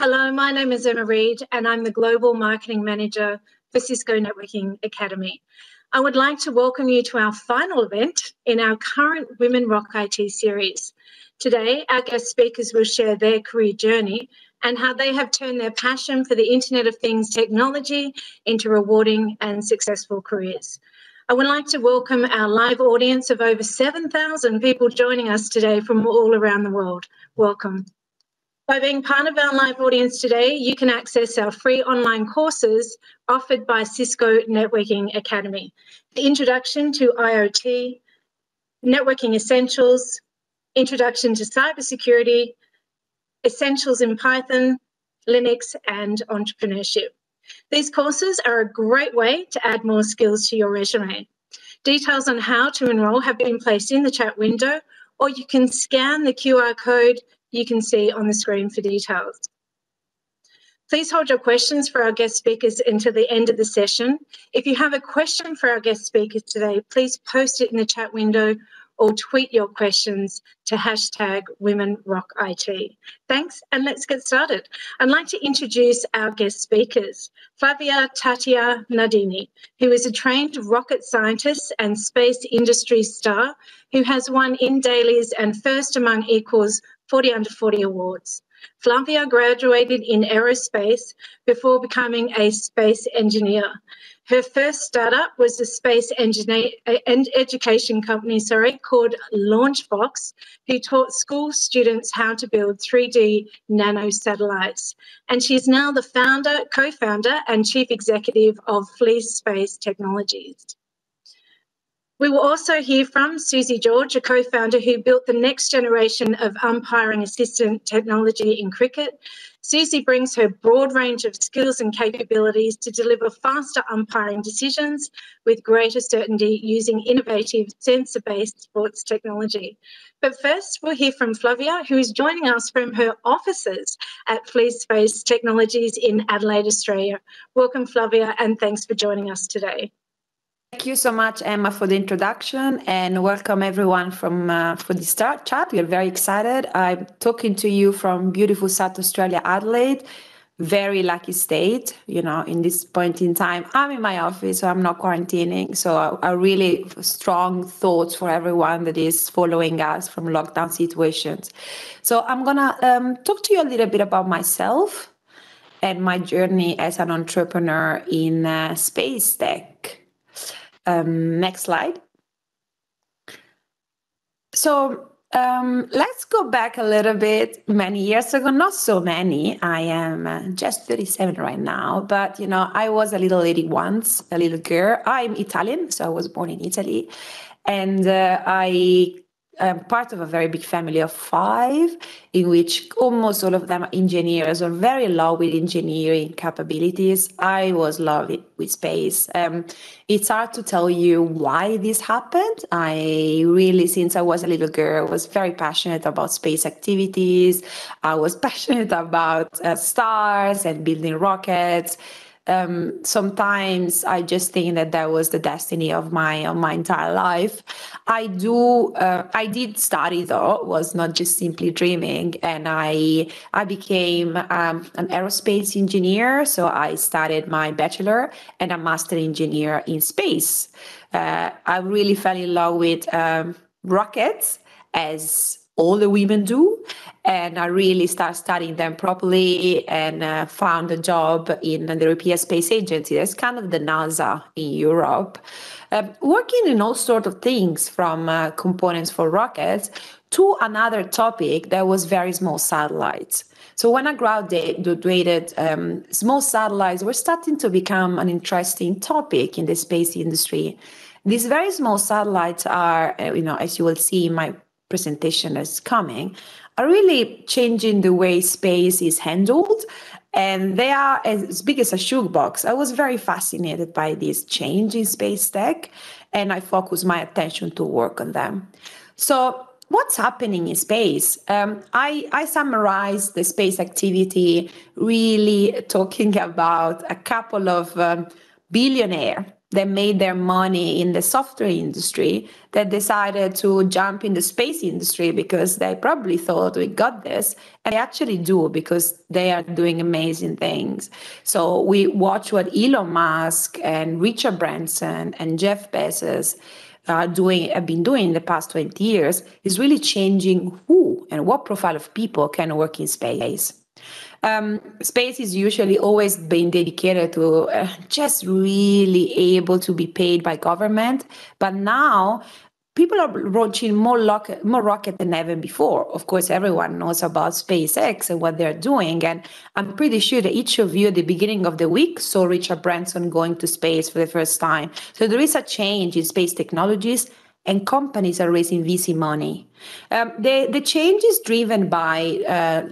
Hello, my name is Emma Reed, and I'm the Global Marketing Manager for Cisco Networking Academy. I would like to welcome you to our final event in our current Women Rock IT series. Today, our guest speakers will share their career journey and how they have turned their passion for the Internet of Things technology into rewarding and successful careers. I would like to welcome our live audience of over 7,000 people joining us today from all around the world. Welcome. By being part of our live audience today, you can access our free online courses offered by Cisco Networking Academy. The Introduction to IoT, Networking Essentials, Introduction to Cybersecurity, Essentials in Python, Linux, and Entrepreneurship. These courses are a great way to add more skills to your resume. Details on how to enrol have been placed in the chat window, or you can scan the QR code you can see on the screen for details. Please hold your questions for our guest speakers until the end of the session. If you have a question for our guest speakers today, please post it in the chat window or tweet your questions to hashtag Women Rock IT. Thanks, and let's get started. I'd like to introduce our guest speakers. Flavia Tata Nardini, who is a trained rocket scientist and space industry star who has won InDaily's and First Among Equals 40 Under 40 awards. Flavia graduated in aerospace before becoming a space engineer. Her first startup was a space engineer uh, and education company, sorry, called Launchbox, who taught school students how to build 3D nano satellites. And she's now the founder, co-founder, and chief executive of Fleet Space Technologies. We will also hear from Susie George, a co founder who built the next generation of umpiring assistant technology in cricket. Susie brings her broad range of skills and capabilities to deliver faster umpiring decisions with greater certainty using innovative sensor based sports technology. But first, we'll hear from Flavia, who is joining us from her offices at Fleet Space Technologies in Adelaide, Australia. Welcome, Flavia, and thanks for joining us today. Thank you so much, Emma, for the introduction, and welcome everyone from uh, for the start chat. We are very excited. I'm talking to you from beautiful South Australia, Adelaide. Very lucky state, you know. In this point in time, I'm in my office, so I'm not quarantining. So I, really strong thoughts for everyone that is following us from lockdown situations. So I'm gonna um, talk to you a little bit about myself and my journey as an entrepreneur in uh, space tech. Um, next slide. So um, let's go back a little bit many years ago, not so many. I am uh, just 37 right now, but you know, I was a little lady once, a little girl. I'm Italian, so I was born in Italy. And uh, I I'm part of a very big family of five, in which almost all of them are engineers or very low with engineering capabilities. I was loved with space. Um, it's hard to tell you why this happened. I really, since I was a little girl, was very passionate about space activities. I was passionate about uh, stars and building rockets um, sometimes I just think that that was the destiny of my of my entire life. I do uh, I did study though was not just simply dreaming, and I I became um, an aerospace engineer. So I started my bachelor and a master engineer in space. Uh, I really fell in love with um, rockets as all the women do. And I really started studying them properly and uh, found a job in the European Space Agency. That's kind of the NASA in Europe, uh, working in all sorts of things from uh, components for rockets to another topic that was very small satellites. So when I graduated, um, small satellites were starting to become an interesting topic in the space industry. These very small satellites are, uh, you know, as you will see in my presentation is coming are really changing the way space is handled and they are as big as a shoebox. I was very fascinated by this change in space tech, and I focused my attention to work on them. So, what's happening in space? Um, I, I summarize the space activity really talking about a couple of um, billionaire that made their money in the software industry that decided to jump in the space industry because they probably thought we got this and they actually do because they are doing amazing things. So we watch what elon musk and richard branson and jeff bezos are doing have been doing in the past 20 years is really changing who and what profile of people can work in space um, space is usually always been dedicated to uh, just really able to be paid by government but now people are launching more, rocket, more rocket than ever before. Of course, everyone knows about SpaceX and what they're doing. And I'm pretty sure that each of you at the beginning of the week saw Richard Branson going to space for the first time. So there is a change in space technologies and companies are raising VC money. Um, the, the change is driven by uh,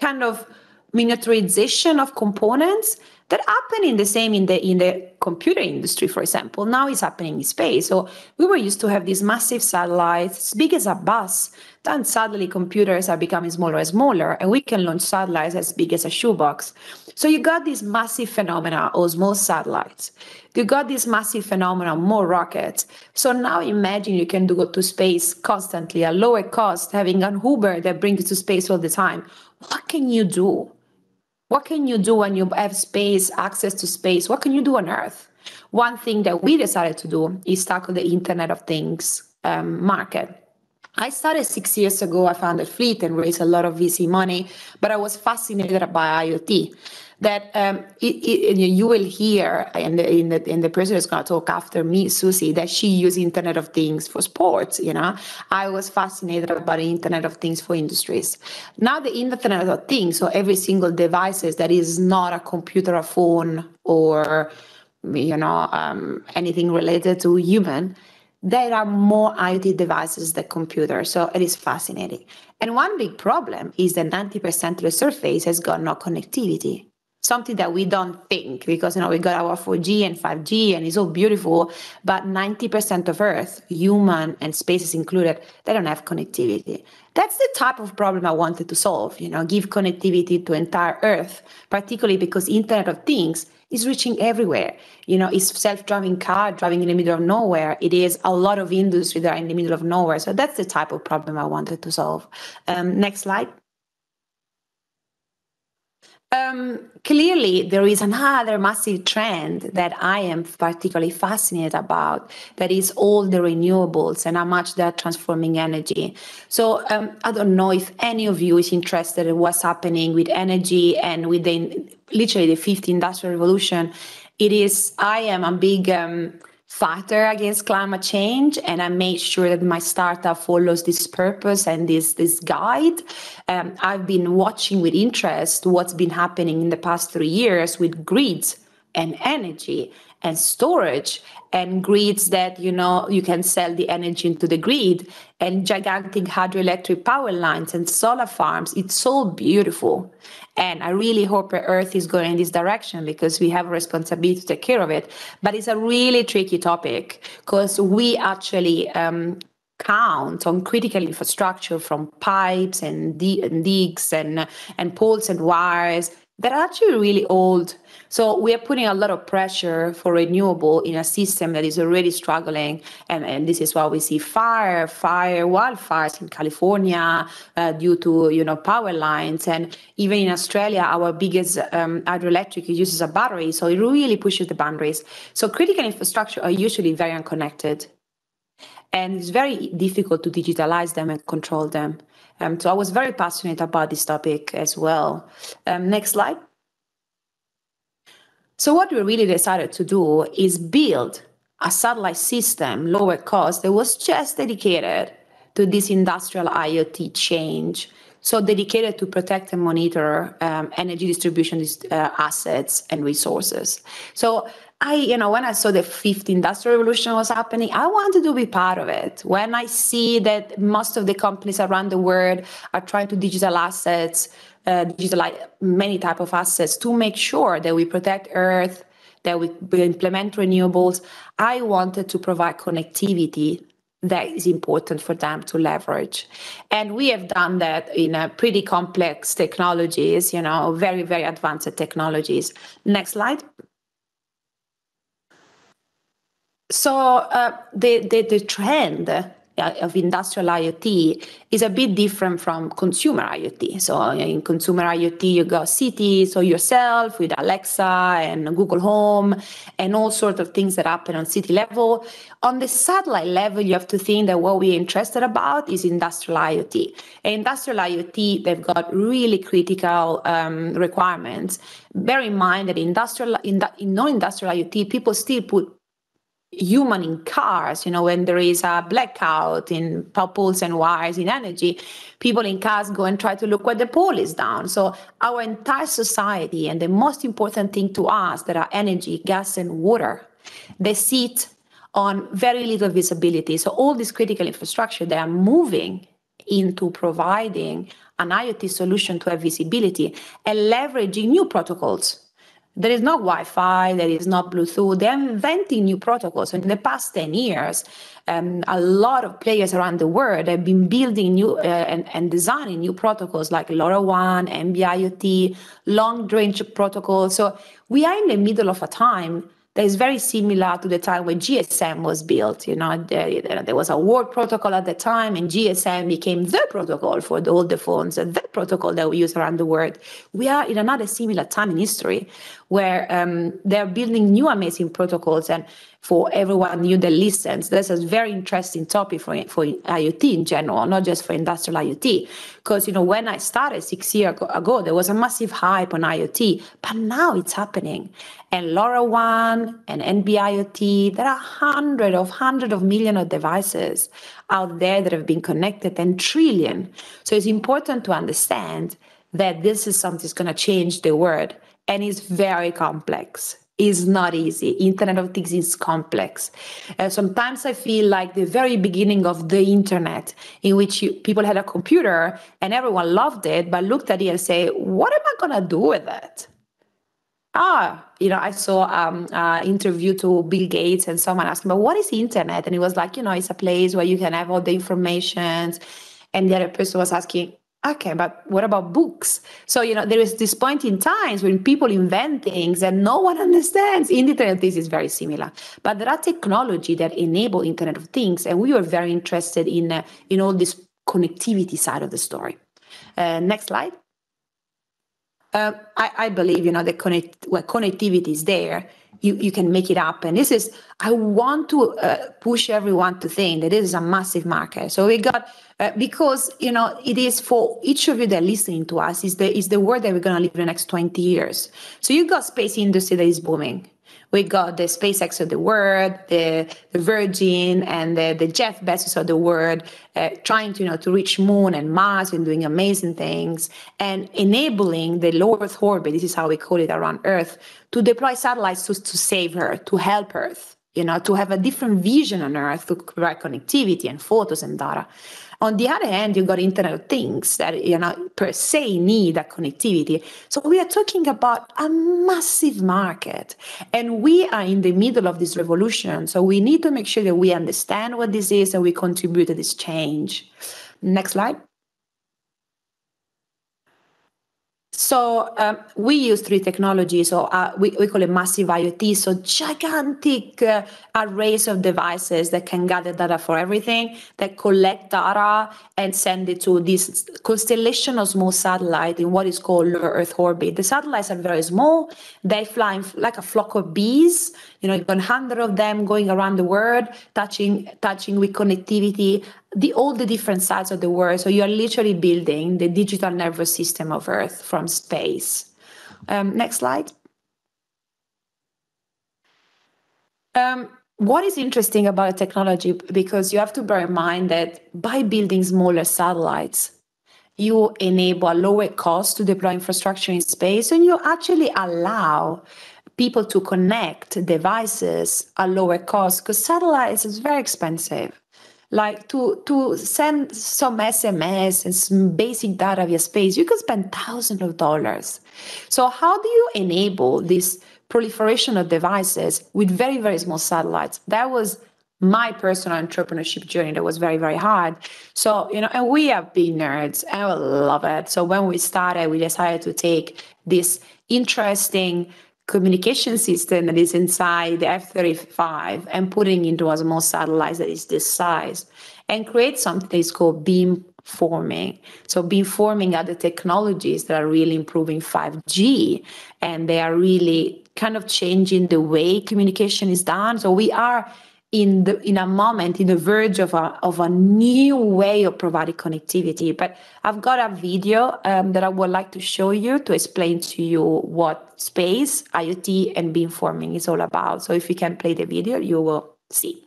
kind of miniaturization of components that happen in the same in the in the computer industry for example. Now it's happening in space. So we were used to have these massive satellites as big as a bus then suddenly computers are becoming smaller and smaller and we can launch satellites as big as a shoebox. So you got these massive phenomena of small satellites. You got this massive phenomena more rockets. So now imagine you can go to space constantly at lower cost having an uber that brings you to space all the time what can you do? What can you do when you have space, access to space? What can you do on Earth? One thing that we decided to do is tackle the Internet of Things um, market. I started six years ago. I founded Fleet and raised a lot of VC money, but I was fascinated by IoT that um, it, it, you will hear, and the, in the, in the person going to talk after me, Susie, that she used Internet of Things for sports. You know, I was fascinated about the Internet of Things for industries. Now the Internet of Things, so every single devices that is not a computer, a phone, or you know um, anything related to human there are more IoT devices than computers. So it is fascinating. And one big problem is that 90% of the surface has got no connectivity something that we don't think because you know we got our 4G and 5G and it's all beautiful, but 90% of Earth, human and spaces included, they don't have connectivity. That's the type of problem I wanted to solve, you know, give connectivity to entire Earth, particularly because Internet of Things is reaching everywhere. You know, it's self-driving car driving in the middle of nowhere. It is a lot of industry that are in the middle of nowhere. So that's the type of problem I wanted to solve. Um, next slide. Um, clearly, there is another massive trend that I am particularly fascinated about. That is all the renewables and how much they're transforming energy. So um, I don't know if any of you is interested in what's happening with energy and with the literally the fifth industrial revolution. It is. I am a big. Um, fighter against climate change and i made sure that my startup follows this purpose and this this guide. Um, i've been watching with interest what's been happening in the past three years with grids and energy and storage and grids that you know you can sell the energy into the grid and gigantic hydroelectric power lines and solar farms. It's so beautiful. And i really hope earth is going in this direction because we have a responsibility to take care of it. But it's a really tricky topic because we actually um, count on critical infrastructure from pipes and, digs and, and poles and wires that are actually really old. So we are putting a lot of pressure for renewable in a system that is already struggling, and, and this is why we see fire, fire, wildfires in California uh, due to you know power lines, and even in Australia, our biggest um, hydroelectric uses a battery, so it really pushes the boundaries. So critical infrastructure are usually very unconnected, and it's very difficult to digitalize them and control them. Um, so I was very passionate about this topic as well. Um, next slide. So what we really decided to do is build a satellite system, lower cost, that was just dedicated to this industrial IoT change. So dedicated to protect and monitor um, energy distribution uh, assets and resources. So I, you know, when I saw the fifth industrial revolution was happening, I wanted to be part of it. When I see that most of the companies around the world are trying to digital assets, uh, digitalize many type of assets to make sure that we protect Earth, that we, implement renewables, I wanted to provide connectivity that is important for them to leverage. And we have done that in a pretty complex technologies, you know, very, very advanced technologies. Next slide. so uh, the, the, the trend of industrial IoT is a bit different from consumer IoT. So in consumer IoT, you got cities, so yourself with Alexa and Google Home and all sorts of things that happen on city level. On the satellite level, you have to think that what we're interested about is industrial IoT. And industrial IoT, they've got really critical um, requirements. Bear in mind that industrial, in, in non-industrial IoT, people still put human in cars you know when there is a blackout in poles and wires in energy people in cars go and try to look where the pole is down. So our entire society and the most important thing to us that are energy gas and water they sit on very little visibility. So all this critical infrastructure they are moving into providing an iot solution to have visibility and leveraging new protocols there is no Wi-Fi, there is no Bluetooth. They're inventing new protocols. in the past 10 years, um, a lot of players around the world have been building new uh, and, and, designing new protocols like LoRaWAN, NB-IoT, long-range protocols. So we are in the middle of a time that is very similar to the time when GSM was built. You know, there, there, was a world protocol at the time, and GSM became the protocol for the, all the phones, the protocol that we use around the world. We are in another similar time in history where um, they're building new amazing protocols. And for everyone new that listens, this is a very interesting topic for, for IoT in general, not just for industrial IoT. Because, you know, when I started six years ago, there was a massive hype on IoT, but now it's happening. And LoRaWAN and NB-IoT, there are hundreds of hundreds of millions of devices out there that have been connected and trillion. So it's important to understand that this is something that's going to change the world and it's very complex is not easy. Internet of Things is complex. Uh, sometimes I feel like the very beginning of the internet, in which you, people had a computer and everyone loved it, but looked at it and say, "What am I gonna do with it?" Ah, you know, I saw um uh, interview to Bill Gates and someone asked him, "But what is the internet?" And he was like, "You know, it's a place where you can have all the information." And the other person was asking, Okay, but what about books? So, you know, there is this point in times when people invent things and no one understands. Internet of Things is very similar. But there are technology that enable Internet of Things, and we were very interested in, uh, in all this connectivity side of the story. Uh, next slide. Uh, I, I, believe, you know, the connect, well, connectivity is there. You, you can make it happen. This is, I want to uh, push everyone to think that this is a massive market. So we got uh, because you know it is for each of you that are listening to us is the is the world that we're going to live in the next 20 years so you've got space industry that is booming we got the SpaceX of the world, the, the Virgin and the, the Jeff Bezos of the world, uh, trying to you know to reach Moon and Mars and doing amazing things and enabling the low Earth orbit. This is how we call it around Earth to deploy satellites to, to save her, to help Earth. You know, to have a different vision on Earth to provide connectivity and photos and data. On the other hand, you've got Internet of Things that you know per se need a connectivity. So we are talking about a massive market, and we are in the middle of this revolution. So we need to make sure that we understand what this is and we contribute to this change. Next slide. So um, we use three technologies, so uh, we, we call it massive IoT, so gigantic uh, arrays of devices that can gather data for everything, that collect data and send it to this constellation of small satellite in what is called low Earth orbit. The satellites are very small; they fly like a flock of bees. You know, you've got hundred of them going around the world, touching touching with connectivity the all the different sides of the world. So you're literally building the digital nervous system of Earth from space. Um, next slide. Um, what is interesting about technology, because you have to bear in mind that by building smaller satellites, you enable a lower cost to deploy infrastructure in space, and you actually allow people to connect devices at lower cost because satellites is very expensive like to to send some sms and some basic data via space you can spend thousands of dollars. So how do you enable this proliferation of devices with very very small satellites? That was my personal entrepreneurship journey that was very very hard. So you know and we have been nerds and we love it. So when we started we decided to take this interesting communication system that is inside the F-35 and putting into a small satellite that is this size and create something that is called beam forming. So beamforming are the technologies that are really improving 5G and they are really kind of changing the way communication is done. So we are in the in a moment in the verge of a of a new way of providing connectivity but i've got a video um, that i would like to show you to explain to you what space iot and beamforming is all about so if you can play the video you will see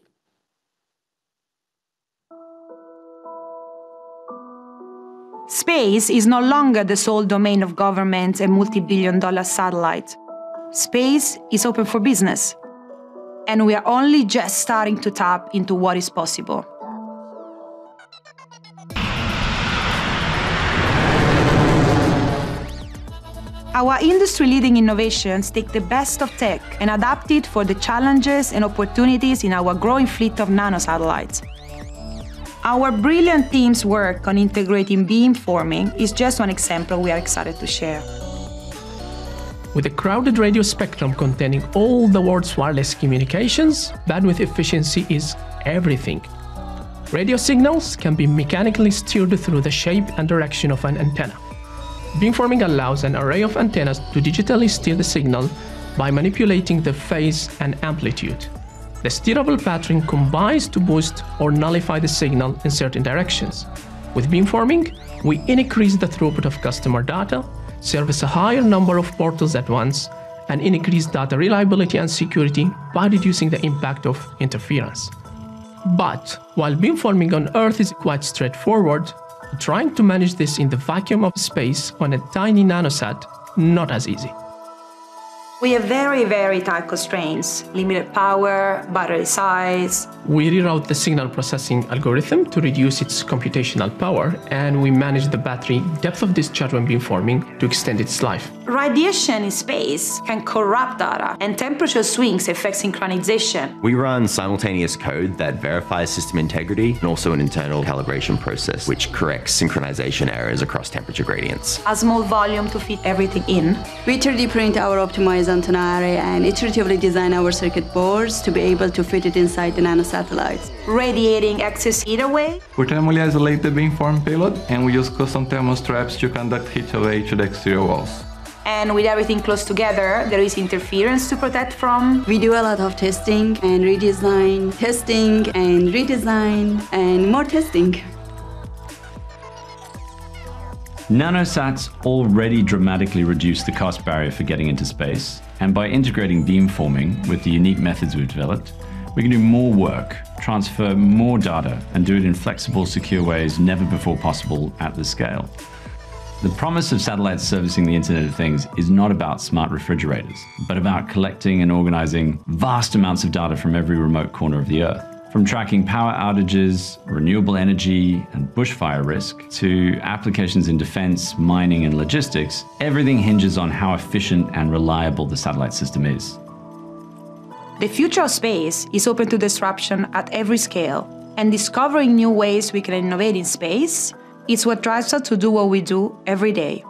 Space is no longer the sole domain of governments and multi billion dollar satellites. Space is open for business. And we are only just starting to tap into what is possible. Our industry leading innovations take the best of tech and adapt it for the challenges and opportunities in our growing fleet of nanosatellites. Our brilliant team's work on integrating beamforming is just one example we are excited to share. With a crowded radio spectrum containing all the world's wireless communications, bandwidth efficiency is everything. Radio signals can be mechanically steered through the shape and direction of an antenna. Beamforming allows an array of antennas to digitally steer the signal by manipulating the phase and amplitude. The steerable pattern combines to boost or nullify the signal in certain directions. With beamforming, we increase the throughput of customer data, service a higher number of portals at once, and increase data reliability and security by reducing the impact of interference. But while beamforming on Earth is quite straightforward, trying to manage this in the vacuum of space on a tiny nanosat, not as easy. We have very, very tight constraints limited power, battery size. We reroute the signal processing algorithm to reduce its computational power, and we manage the battery depth of discharge when beamforming to extend its life. Radiation in space can corrupt data, and temperature swings affect synchronization. We run simultaneous code that verifies system integrity and also an internal calibration process which corrects synchronization errors across temperature gradients. A small volume to fit everything in. We 3D print our optimized antenna array and iteratively design our circuit boards to be able to fit it inside the nanosatellites. Radiating excess heat away. We thermally isolate the beamform payload and we use custom thermal straps to conduct heat away to the exterior walls. And with everything close together, there is interference to protect from. We do a lot of testing and redesign, testing and redesign, and more testing. Nanosats already dramatically reduce the cost barrier for getting into space, and by integrating beamforming with the unique methods we've developed, we can do more work, transfer more data, and do it in flexible, secure ways never before possible at this scale. The promise of satellites servicing the Internet of Things is not about smart refrigerators, but about collecting and organizing vast amounts of data from every remote corner of the Earth. From tracking power outages, renewable energy, and bushfire risk to applications in defense, mining, and logistics, everything hinges on how efficient and reliable the satellite system is. The future of space is open to disruption at every scale, and discovering new ways we can innovate in space is what drives us to do what we do every day.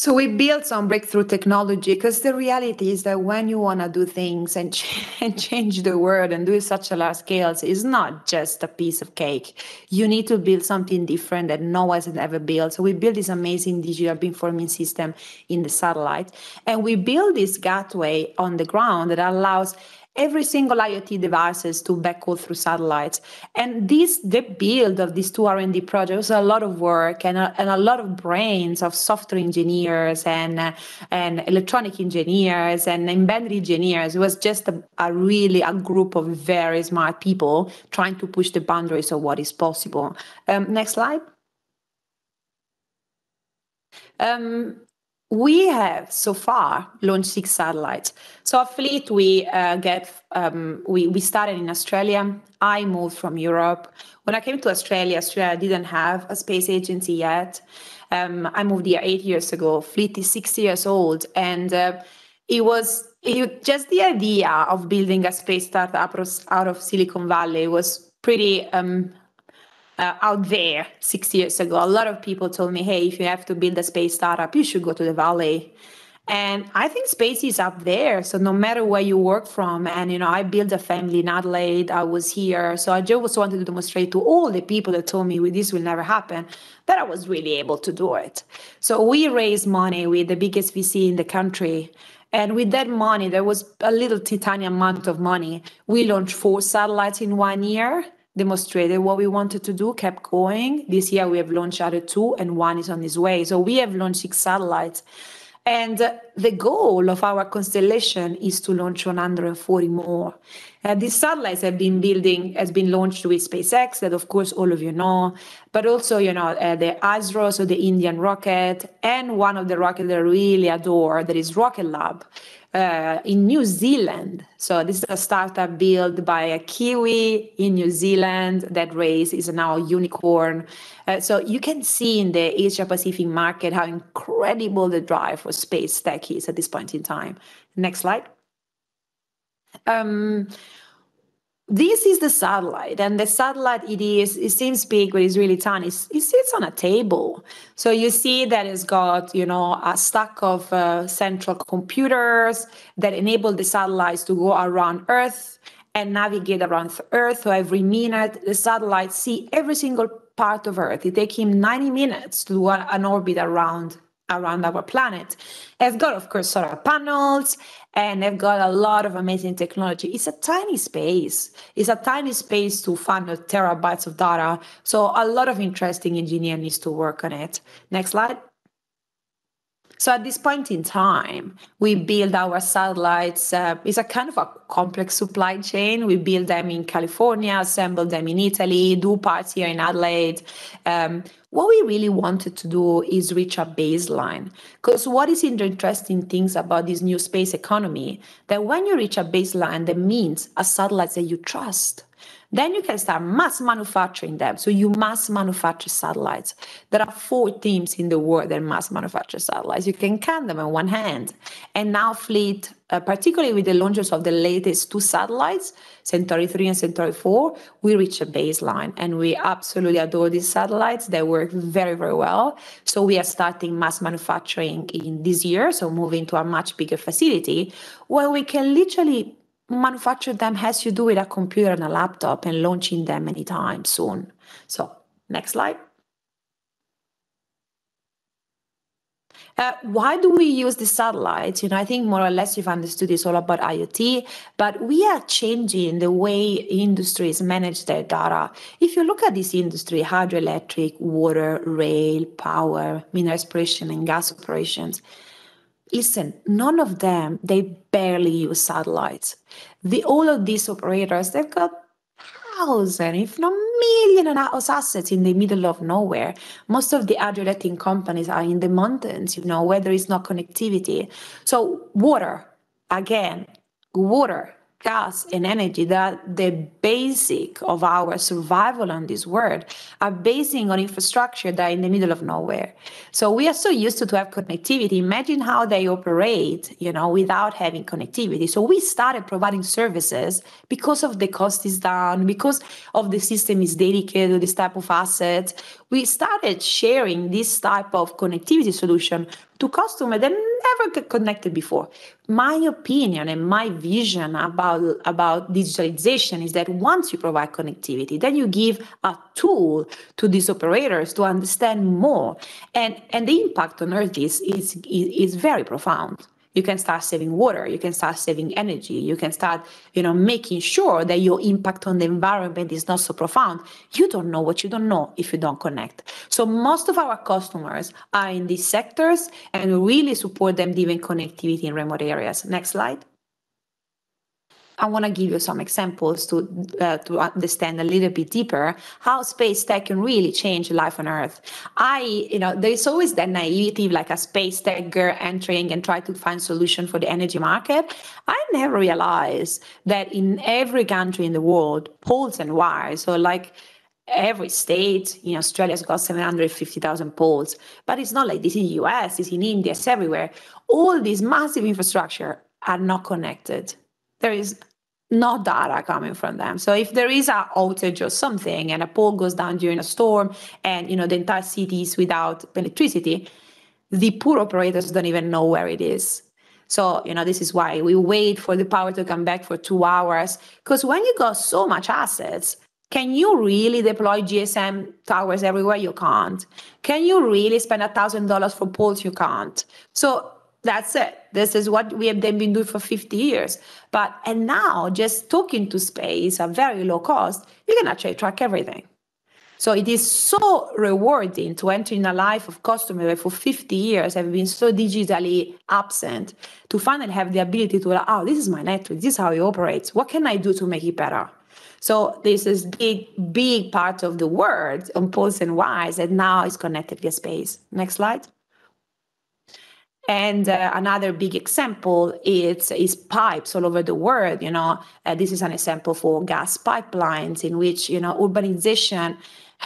So we built some breakthrough technology because the reality is that when you want to do things and, ch- and change the world and do it such a large scale, it's not just a piece of cake. You need to build something different that no one has ever built. So we built this amazing digital beamforming system in the satellite, and we built this gateway on the ground that allows every single IoT devices to backhaul through satellites. And this, the build of these two R&D projects was a lot of work and a, and a lot of brains of software engineers and, uh, and electronic engineers and embedded engineers. It was just a, a really a group of very smart people trying to push the boundaries of what is possible. Um, next slide. Um, we have so far launched six satellites. So our fleet, we uh, get um, we we started in Australia. I moved from Europe. When I came to Australia, Australia didn't have a space agency yet. Um, I moved here eight years ago. Fleet is six years old, and uh, it was it, just the idea of building a space startup out of Silicon Valley was pretty um, uh, out there six years ago. A lot of people told me, hey, if you have to build a space startup, you should go to the Valley. And I think space is up there. So no matter where you work from, and you know, I built a family in Adelaide. I was here, so I just wanted to demonstrate to all the people that told me this will never happen that I was really able to do it. So we raised money with the biggest VC in the country. And with that money, there was a little tiny amount of money. We launched four satellites in one year, demonstrated what we wanted to do, kept going. This year we have launched other two, and one is on its way. So we have launched six satellites. And the goal of our constellation is to launch 140 more. Uh, these satellites have been building, has been launched with SpaceX, that of course all of you know, but also, you know, uh, the ISRO, so the Indian rocket, and one of the rockets that I really adore, that is Rocket Lab uh, in New Zealand. So this is a startup built by a Kiwi in New Zealand that raised is now a unicorn. Uh, so you can see in the Asia Pacific market how incredible the drive for space tech is at this point in time. Next slide. Um, this is the satellite and the satellite it is it seems big but it's really tiny. It sits on a table. So you see that it's got you know a stack of uh, central computers that enable the satellites to go around earth and navigate around earth. So every minute the satellites see every single part of earth. It takes him 90 minutes to do an orbit around around our planet. It's got, of course, solar panels and they've got a lot of amazing technology. It's a tiny space. It's a tiny space to funnel terabytes of data. So a lot of interesting engineer needs to work on it. Next slide. So at this point in time, we build our satellites. Uh, it's a kind of a complex supply chain. We build them in California, assemble them in Italy, do parts here in Adelaide. Um, what we really wanted to do is reach a baseline. Because what is the interesting things about this new space economy, that when you reach a baseline, that means a satellite that you trust. Then you can start mass manufacturing them. So you mass manufacture satellites. There are four teams in the world that mass manufacture satellites. You can count them on one hand. And now Fleet, uh, particularly with the launches of the latest two satellites, Centauri 3 and Centauri 4, we reach a baseline. And we absolutely adore these satellites. They work very, very well. So we are starting mass manufacturing in this year, so moving to a much bigger facility where we can literally manufacture them has to do with a computer and a laptop and launching them anytime soon. So next slide. Uh, why do we use the satellites? You know, I think more or less you've understood it's all about IoT, but we are changing the way industries manage their data. If you look at this industry, hydroelectric, water, rail, power, mineral exploration, and gas operations, listen, none of them, they barely use satellites. The, all of these operators, they've got thousand, if not million of assets in the middle of nowhere. Most of the hydroelectric companies are in the mountains, you know, where there is no connectivity. So water, again, water gas and energy that the basic of our survival on this world are basing on infrastructure that are in the middle of nowhere. So we are so used to, to have connectivity. Imagine how they operate you know without having connectivity. So we started providing services because of the cost is down because of the system is dedicated to this type of assets we started sharing this type of connectivity solution to customers that never get connected before. My opinion and my vision about, about digitalization is that once you provide connectivity, then you give a tool to these operators to understand more. And, and the impact on Earth is, is, is very profound you can start saving water you can start saving energy you can start you know making sure that your impact on the environment is not so profound. You don't know what you don't know if you don't connect. So most of our customers are in these sectors and we really support them giving connectivity in remote areas. Next slide I want to give you some examples to uh, to understand a little bit deeper how space tech can really change life on Earth. I, you know, there's always that naivety, like a space tech girl entering and try to find solution for the energy market. I never realized that in every country in the world, poles and wires, so like every state in Australia's got 750,000 poles, but it's not like this in the US, it's in India, it's everywhere. All these massive infrastructure are not connected. There is no data coming from them. So if there is a outage or something and a pole goes down during a storm and you know the entire city is without electricity, the poor operators don't even know where it is. So, you know, this is why we wait for the power to come back for two hours. Because when you got so much assets, can you really deploy GSM towers everywhere? You can't. Can you really spend a thousand dollars for poles? You can't. So that's it. This is what we have been doing for 50 years. But and now just talking to space at very low cost, you can actually track everything. So it is so rewarding to enter in a life of customer that for 50 years have been so digitally absent to finally have the ability to, oh, this is my network, this is how it operates. What can I do to make it better? So this is big, big part of the world on poles and wires that now is connected via space. Next slide. And uh, another big example is, is pipes all over the world. You know, uh, this is an example for gas pipelines in which you know urbanization.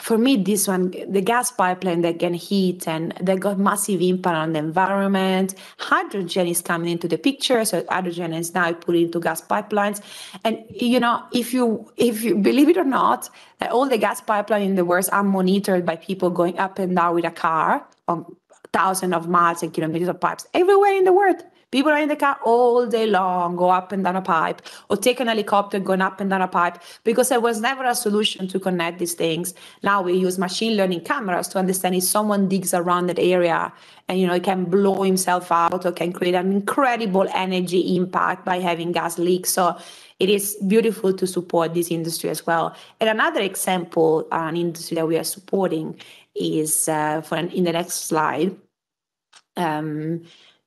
For me, this one, the gas pipeline that can heat and that got massive impact on the environment. Hydrogen is coming into the picture, so hydrogen is now put into gas pipelines. And you know, if you if you believe it or not, all the gas pipeline in the world are monitored by people going up and down with a car on thousands of miles and kilometers of pipes everywhere in the world. People are in the car all day long, go up and down a pipe, or take an helicopter going up and down a pipe, because there was never a solution to connect these things. Now we use machine learning cameras to understand if someone digs around that area and you know it can blow himself out or can create an incredible energy impact by having gas leaks. So it is beautiful to support this industry as well. And another example, an industry that we are supporting is uh, for an, in the next slide um,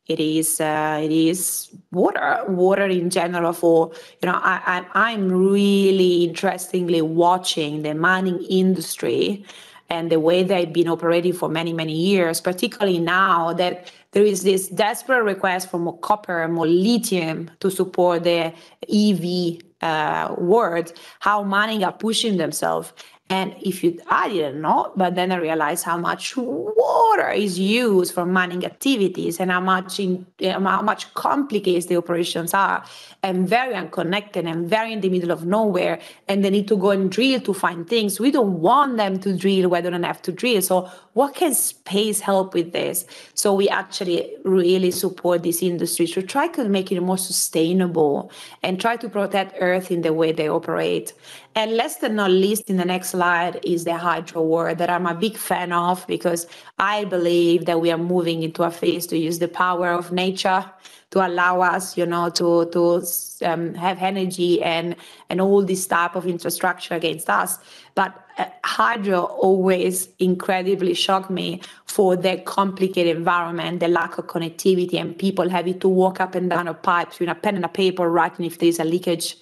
it is uh, it is water water in general for you know I, I i'm really interestingly watching the mining industry and the way they've been operating for many many years particularly now that there is this desperate request for more copper more lithium to support the ev uh, world how mining are pushing themselves and if you, I didn't know, but then I realized how much water is used for mining activities and how much in, um, how much complicated the operations are, and very unconnected and very in the middle of nowhere. And they need to go and drill to find things. We don't want them to drill where they don't have to drill. So what can space help with this? So we actually really support this industry to try to make it more sustainable and try to protect Earth in the way they operate. And last but not least, in the next slide is the hydro world that I'm a big fan of because I believe that we are moving into a phase to use the power of nature to allow us, you know, to to um, have energy and and all this type of infrastructure against us. But uh, hydro always incredibly shocked me for the complicated environment, the lack of connectivity, and people having to walk up and down a pipes with a pen and a paper writing if there's a leakage.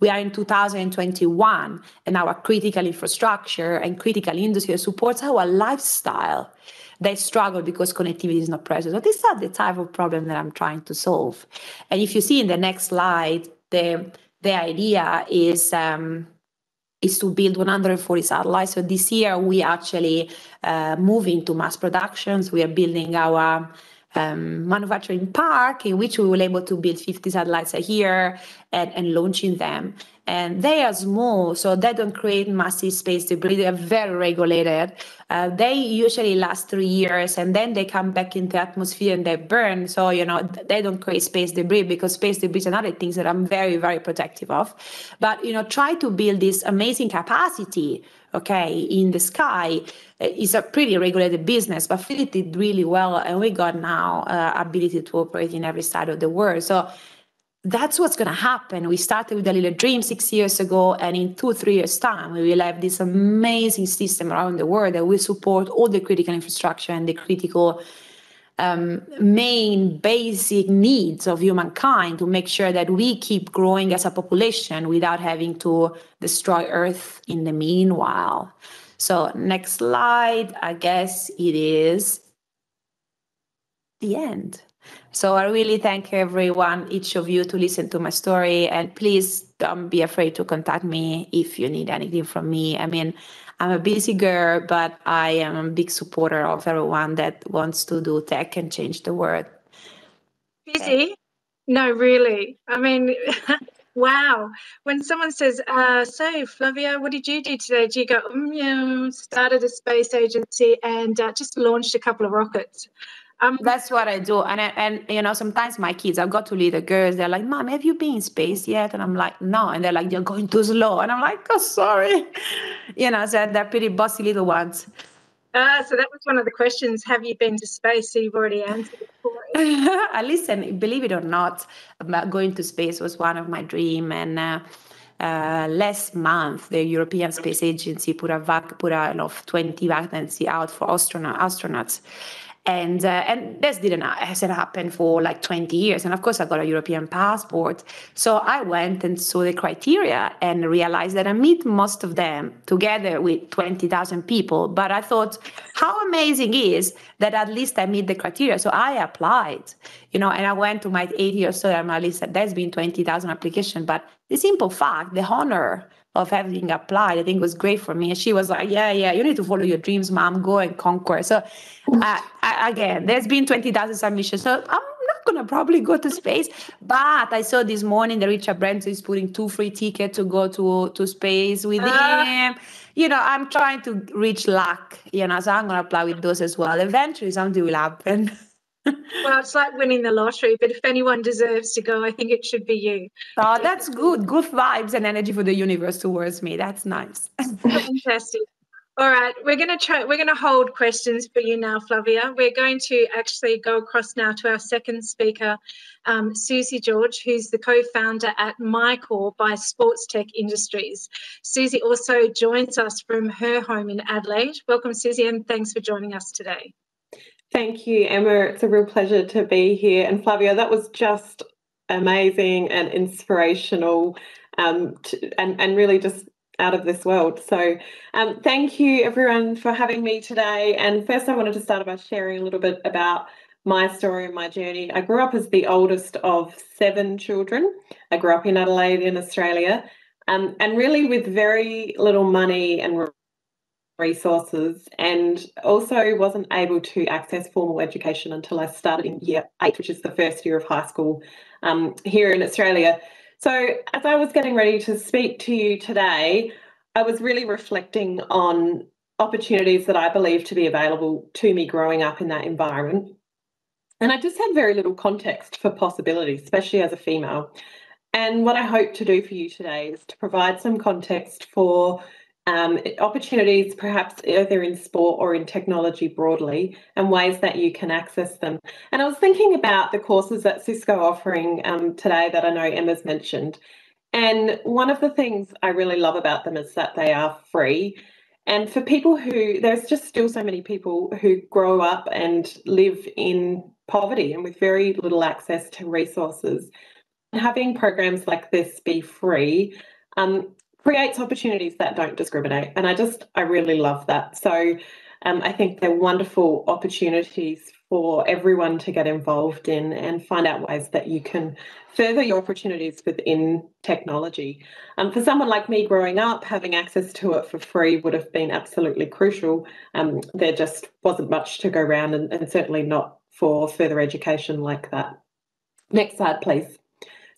We are in 2021, and our critical infrastructure and critical industry supports our lifestyle they struggle because connectivity is not present. So these are the type of problem that I'm trying to solve. And if you see in the next slide, the the idea is um, is to build 140 satellites. So this year we actually uh, move into mass productions. We are building our um, manufacturing park in which we were able to build 50 satellites a year and, and launching them. And they are small, so they don't create massive space debris. They are very regulated. Uh, they usually last three years and then they come back into atmosphere and they burn. So, you know, they don't create space debris because space debris is another things that I'm very, very protective of. But, you know, try to build this amazing capacity okay, in the sky is a pretty regulated business, but Philip did really well, and we got now uh, ability to operate in every side of the world. So that's what's going to happen. We started with a little dream six years ago, and in two, three years' time, we will have this amazing system around the world that will support all the critical infrastructure and the critical um, main basic needs of humankind to make sure that we keep growing as a population without having to destroy Earth in the meanwhile. So, next slide, I guess it is the end. So, I really thank everyone, each of you, to listen to my story. And please don't be afraid to contact me if you need anything from me. I mean, I'm a busy girl, but I am a big supporter of everyone that wants to do tech and change the world. Busy? No, really. I mean, Wow. When someone says, uh, so Flavia, what did you do today? Do you go, mm, yeah, started a space agency and uh, just launched a couple of rockets? Um, That's what I do, and I, and you know sometimes my kids, I've got to two little girls. They're like, "Mom, have you been in space yet?" And I'm like, "No," and they're like, "You're going too slow," and I'm like, "Oh, sorry," you know. So they're pretty bossy little ones. Uh, so that was one of the questions. Have you been to space? So you've already answered it. Listen, believe it or not, going to space was one of my dream, and. Uh, uh, last month, the European Space Agency put a vac- put a know, 20 vacancy out for astronaut, astronauts, and uh, and this didn't hasn't happened for like 20 years. And of course i got a european passport. So i went and saw the criteria and realized that i meet most of them together with 20000 people. But i thought how amazing is that at least i meet the criteria? So i applied you know and i went to my 80 or so and my list there's been 20000 applications but the simple fact the honor of having applied, I think it was great for me. And she was like, "Yeah, yeah, you need to follow your dreams, mom. Go and conquer." So, uh, I, again, there's been twenty thousand submissions, so I'm not gonna probably go to space. But I saw this morning that Richard Branson is putting two free tickets to go to to space with uh, him. You know, I'm trying to reach luck. You know, so I'm gonna apply with those as well. Eventually, something will happen. well, it's like winning the lottery, but if anyone deserves to go, I think it should be you. Oh, that's good. Good vibes and energy for the universe towards me. That's nice. Fantastic. All right, we're going to try. We're going to hold questions for you now, Flavia. We're going to actually go across now to our second speaker, um, Susie George, who's the co-founder at MyCall by Sports Tech Industries. Susie also joins us from her home in Adelaide. Welcome, Susie, and thanks for joining us today. Thank you, Emma. It's a real pleasure to be here. And Flavia, that was just amazing and inspirational um, to, and, and really just out of this world. So, um, thank you everyone for having me today. And first, I wanted to start by sharing a little bit about my story and my journey. I grew up as the oldest of seven children. I grew up in Adelaide, in Australia, um, and really with very little money and resources and also wasn't able to access formal education until I started in year eight, which is the first year of high school um, here in Australia. So, as I was getting ready to speak to you today, I was really reflecting on opportunities that I believe to be available to me growing up in that environment. And I just had very little context for possibilities, especially as a female. And what I hope to do for you today is to provide some context for um, opportunities, perhaps either in sport or in technology broadly, and ways that you can access them. And I was thinking about the courses that Cisco offering um, today that I know Emma's mentioned. And one of the things I really love about them is that they are free. And for people who, there's just still so many people who grow up and live in poverty and with very little access to resources. Having programs like this be free um, creates opportunities that don't discriminate. And I just, I really love that. So um, I think they're wonderful opportunities for everyone to get involved in and find out ways that you can further your opportunities within technology. Um, for someone like me growing up, having access to it for free would have been absolutely crucial. Um, there just wasn't much to go around, and, and certainly not for further education like that. Next slide, please.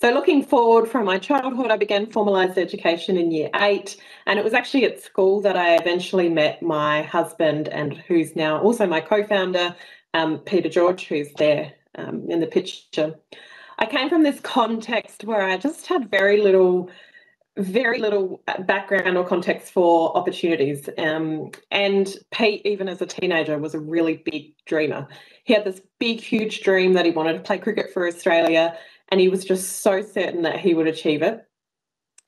So, looking forward from my childhood, I began formalised education in year eight. And it was actually at school that I eventually met my husband, and who's now also my co founder, um, Peter George, who's there um, in the picture. I came from this context where I just had very little very little background or context for opportunities. Um, and Pete, even as a teenager, was a really big dreamer. He had this big, huge dream that he wanted to play cricket for Australia and he was just so certain that he would achieve it.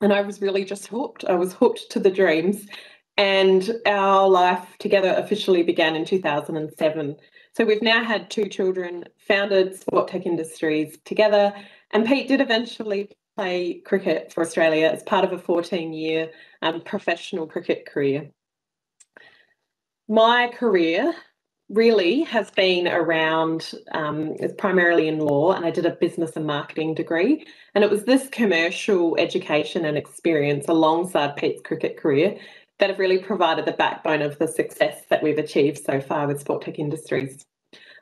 And I was really just hooked. I was hooked to the dreams. And our life together officially began in 2007. So we've now had two children, founded Sport Tech Industries together, and Pete did eventually play cricket for Australia as part of a 14 year um, professional cricket career. My career really has been around um, primarily in law and i did a business and marketing degree. And it was this commercial education and experience alongside pete's cricket career that have really provided the backbone of the success that we've achieved so far with sport tech industries.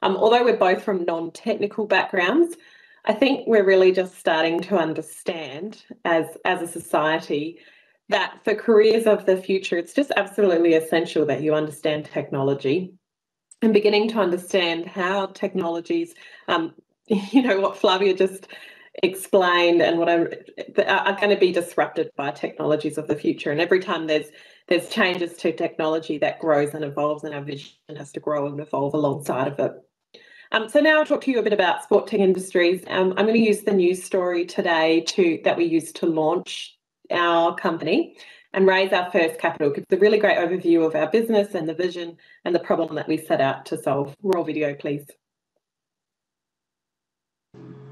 Um, although we're both from non-technical backgrounds I think we're really just starting to understand as as a society that for careers of the future, it's just absolutely essential that you understand technology and beginning to understand how technologies, um, you know, what Flavia just explained and what I'm, are going to be disrupted by technologies of the future. And every time there's there's changes to technology that grows and evolves, and our vision has to grow and evolve alongside of it. Um, so now I'll talk to you a bit about Sport Tech Industries. Um, I'm going to use the news story today to that we used to launch our company and raise our first capital. It's a really great overview of our business and the vision and the problem that we set out to solve. Roll video, please.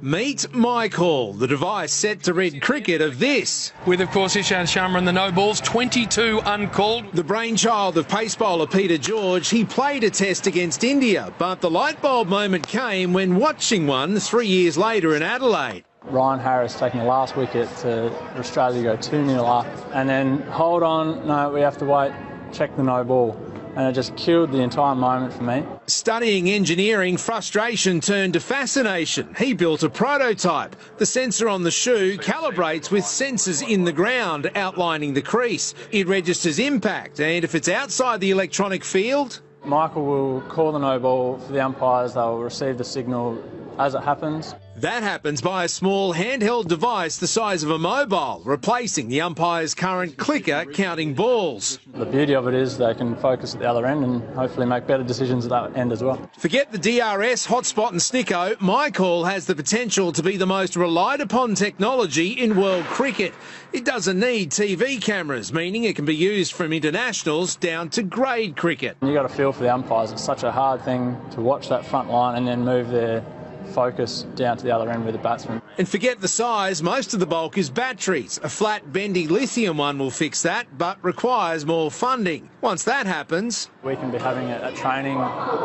Meet MyCall, the device set to read cricket of this. With, of course, Ishant Sharma and the no balls, 22 uncalled. The brainchild of pace bowler Peter George, he played a test against India, but the light bulb moment came when watching one three years later in Adelaide. Ryan Harris taking the last wicket to Australia go 2 0 up, and then hold on, no, we have to wait, check the no ball and it just killed the entire moment for me. Studying engineering, frustration turned to fascination. He built a prototype. The sensor on the shoe calibrates with sensors in the ground, outlining the crease. It registers impact, and if it's outside the electronic field, MyCall will call the no ball for the umpires. They'll receive the signal as it happens. That happens by a small handheld device the size of a mobile, replacing the umpire's current clicker counting balls. The beauty of it is they can focus at the other end and hopefully make better decisions at that end as well. Forget the DRS, hotspot and snicko. MyCall has the potential to be the most relied upon technology in world cricket. It doesn't need TV cameras, meaning it can be used from internationals down to grade cricket. You've got to feel for the umpires. It's such a hard thing to watch that front line and then move their focus down to the other end with the batsman. And forget the size, most of the bulk is batteries. A flat, bendy lithium one will fix that, but requires more funding. Once that happens... We can be having a, a training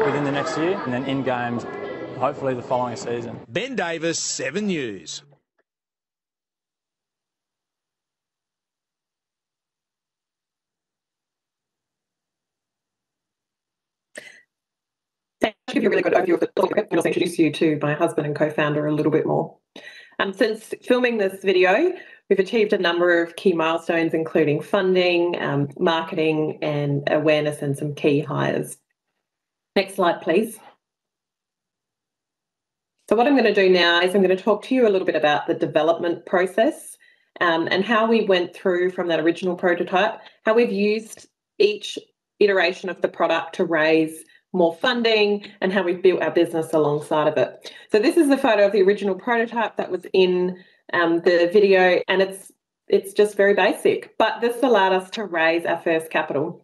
within the next year and then in games, hopefully the following season. Ben Davis, 7 News. Give you a really good overview of the topic and also introduce you to my husband and co-founder a little bit more. Um, since filming this video, we've achieved a number of key milestones, including funding, um, marketing, and awareness, and some key hires. Next slide, please. So what I'm going to do now is I'm going to talk to you a little bit about the development process um, and how we went through from that original prototype, how we've used each iteration of the product to raise more funding and how we've built our business alongside of it. So this is the photo of the original prototype that was in um, the video and it's it's just very basic, but this allowed us to raise our first capital.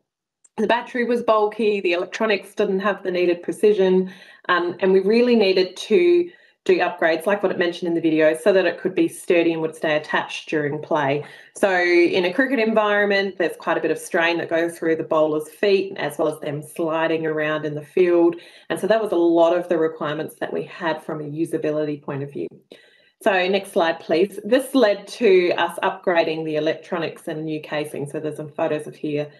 The battery was bulky, the electronics didn't have the needed precision, um, and we really needed to do upgrades like what it mentioned in the video so that it could be sturdy and would stay attached during play. So in a cricket environment, there's quite a bit of strain that goes through the bowler's feet as well as them sliding around in the field. And so that was a lot of the requirements that we had from a usability point of view. So next slide, please. This led to us upgrading the electronics and new casing. So there's some photos of here.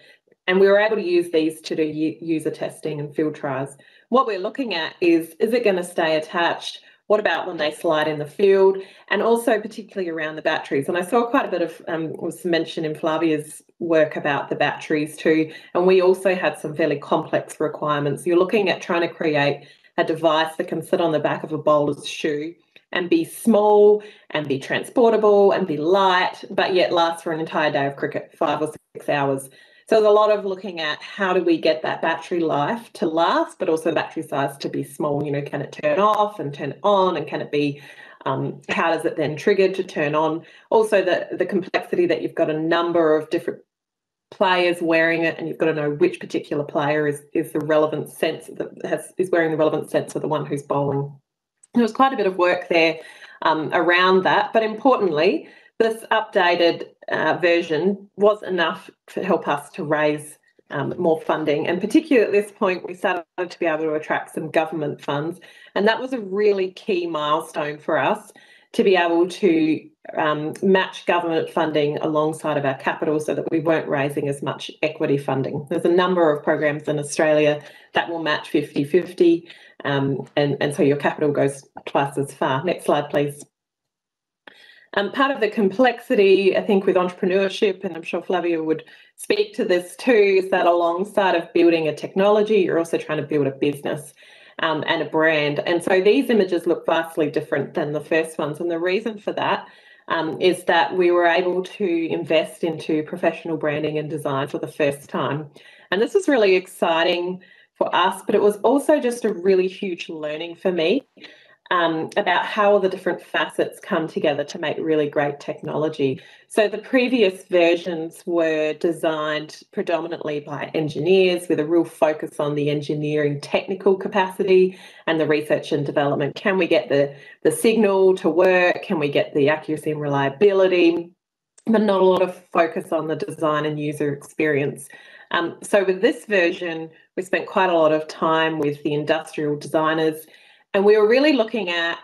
And we were able to use these to do user testing and field trials. What we're looking at is, is it going to stay attached? What about when they slide in the field? And also particularly around the batteries. And I saw quite a bit of um, was mentioned in Flavia's work about the batteries too. And we also had some fairly complex requirements. You're looking at trying to create a device that can sit on the back of a bowler's shoe and be small and be transportable and be light, but yet last for an entire day of cricket, five or six hours. So there's a lot of looking at how do we get that battery life to last, but also battery size to be small. You know, can it turn off and turn on, and can it be um, how does it then trigger to turn on? Also, the the complexity that you've got a number of different players wearing it, and you've got to know which particular player is is the relevant sense that has is wearing the relevant sense sensor, the one who's bowling. There was quite a bit of work there um, around that, but importantly, this updated uh, version was enough to help us to raise um, more funding. And particularly at this point, we started to be able to attract some government funds. And that was a really key milestone for us to be able to um, match government funding alongside of our capital so that we weren't raising as much equity funding. There's a number of programs in Australia that will match 50 50, um, and, and so your capital goes twice as far. Next slide, please. Um, part of the complexity, I think, with entrepreneurship, and I'm sure Flavia would speak to this too, is that alongside of building a technology, you're also trying to build a business um, and a brand. And so these images look vastly different than the first ones. And the reason for that um, is that we were able to invest into professional branding and design for the first time. And this was really exciting for us, but it was also just a really huge learning for me um, about how the different facets come together to make really great technology. So the previous versions were designed predominantly by engineers with a real focus on the engineering technical capacity and the research and development. Can we get the, the signal to work? Can we get the accuracy and reliability? But not a lot of focus on the design and user experience. Um, so with this version, we spent quite a lot of time with the industrial designers and we were really looking at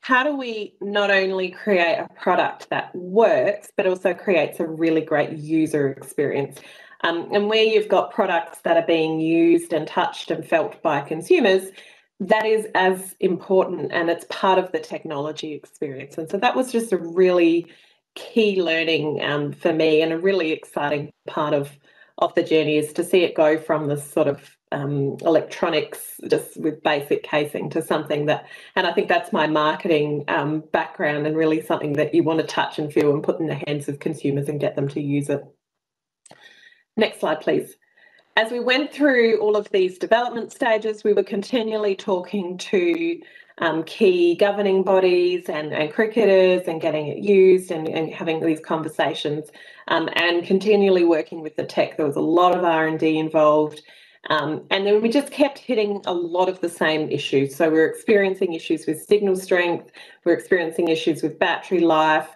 how do we not only create a product that works, but also creates a really great user experience. Um, and where you've got products that are being used and touched and felt by consumers, that is as important and it's part of the technology experience. And so that was just a really key learning um, for me and a really exciting part of of the journey is to see it go from this sort of um, electronics just with basic casing to something that, and I think that's my marketing um, background and really something that you want to touch and feel and put in the hands of consumers and get them to use it. Next slide, please. As we went through all of these development stages, we were continually talking to um, key governing bodies and, and cricketers and getting it used and, and having these conversations um, and continually working with the tech. There was a lot of R&D involved um, and then we just kept hitting a lot of the same issues. So we're experiencing issues with signal strength, we're experiencing issues with battery life.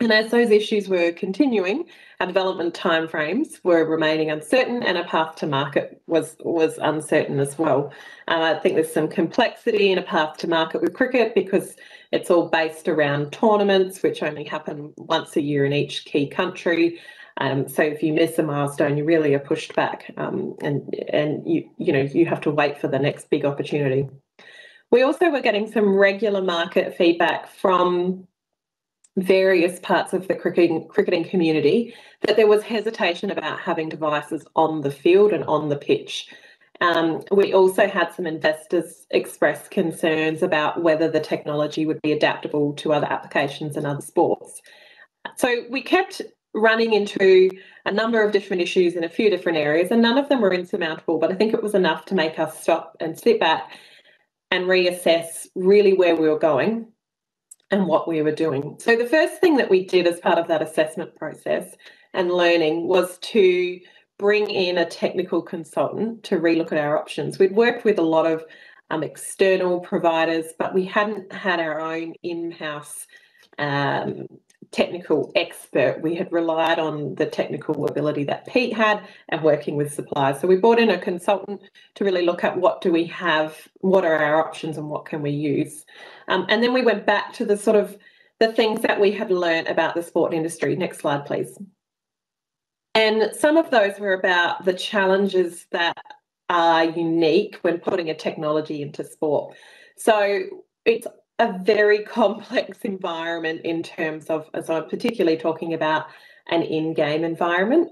And as those issues were continuing, our development timeframes were remaining uncertain and a path to market was, was uncertain as well. Uh, I think there's some complexity in a path to market with cricket because it's all based around tournaments, which only happen once a year in each key country. Um, so if you miss a milestone, you really are pushed back, um, and and you you know you have to wait for the next big opportunity. We also were getting some regular market feedback from various parts of the cricketing, cricketing community that there was hesitation about having devices on the field and on the pitch. Um, we also had some investors express concerns about whether the technology would be adaptable to other applications and other sports. So we kept running into a number of different issues in a few different areas, and none of them were insurmountable. But I think it was enough to make us stop and sit back and reassess really where we were going and what we were doing. So, the first thing that we did as part of that assessment process and learning was to bring in a technical consultant to relook at our options. We'd worked with a lot of um, external providers, but we hadn't had our own in house um, technical expert. We had relied on the technical ability that Pete had and working with suppliers. So we brought in a consultant to really look at what do we have, what are our options, and what can we use. Um, and then we went back to the sort of the things that we had learned about the sport industry. Next slide, please. And some of those were about the challenges that are unique when putting a technology into sport. So it's a very complex environment in terms of, as I'm particularly talking about, an in-game environment.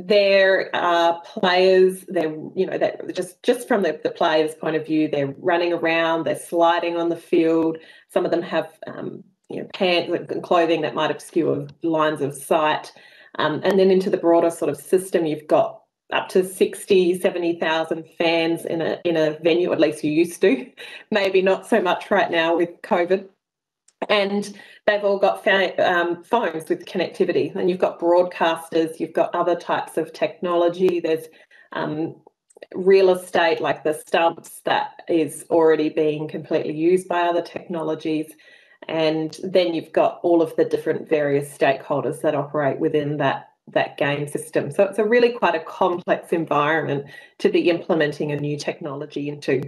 There are players, they're, you know, that just just from the, the player's point of view, they're running around, they're sliding on the field. Some of them have um, you know, pants and clothing that might obscure lines of sight. Um, and then into the broader sort of system, you've got up to 60, 70,000 fans in a in a venue, at least you used to. Maybe not so much right now with COVID. And they've all got um, phones with connectivity. And you've got broadcasters, you've got other types of technology. There's um, real estate like the stumps that is already being completely used by other technologies. And then you've got all of the different various stakeholders that operate within that that game system. So it's a really quite a complex environment to be implementing a new technology into.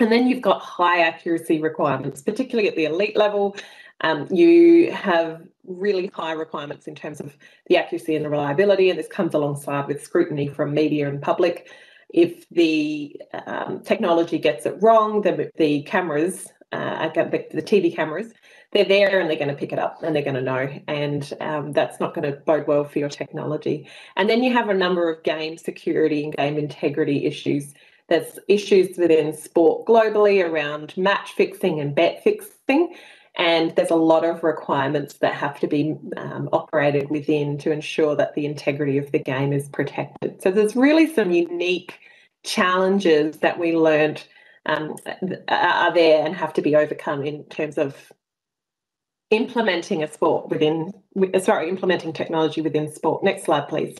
And then you've got high accuracy requirements, particularly at the elite level. Um, you have really high requirements in terms of the accuracy and the reliability, and this comes alongside with scrutiny from media and public. If the um, technology gets it wrong, the, the cameras, uh, the, the TV cameras, they're there and they're going to pick it up and they're going to know. And um, that's not going to bode well for your technology. And then you have a number of game security and game integrity issues. There's issues within sport globally around match fixing and bet fixing. And there's a lot of requirements that have to be um, operated within to ensure that the integrity of the game is protected. So there's really some unique challenges that we learned um, are there and have to be overcome in terms of implementing a sport within, sorry, implementing technology within sport. Next slide, please.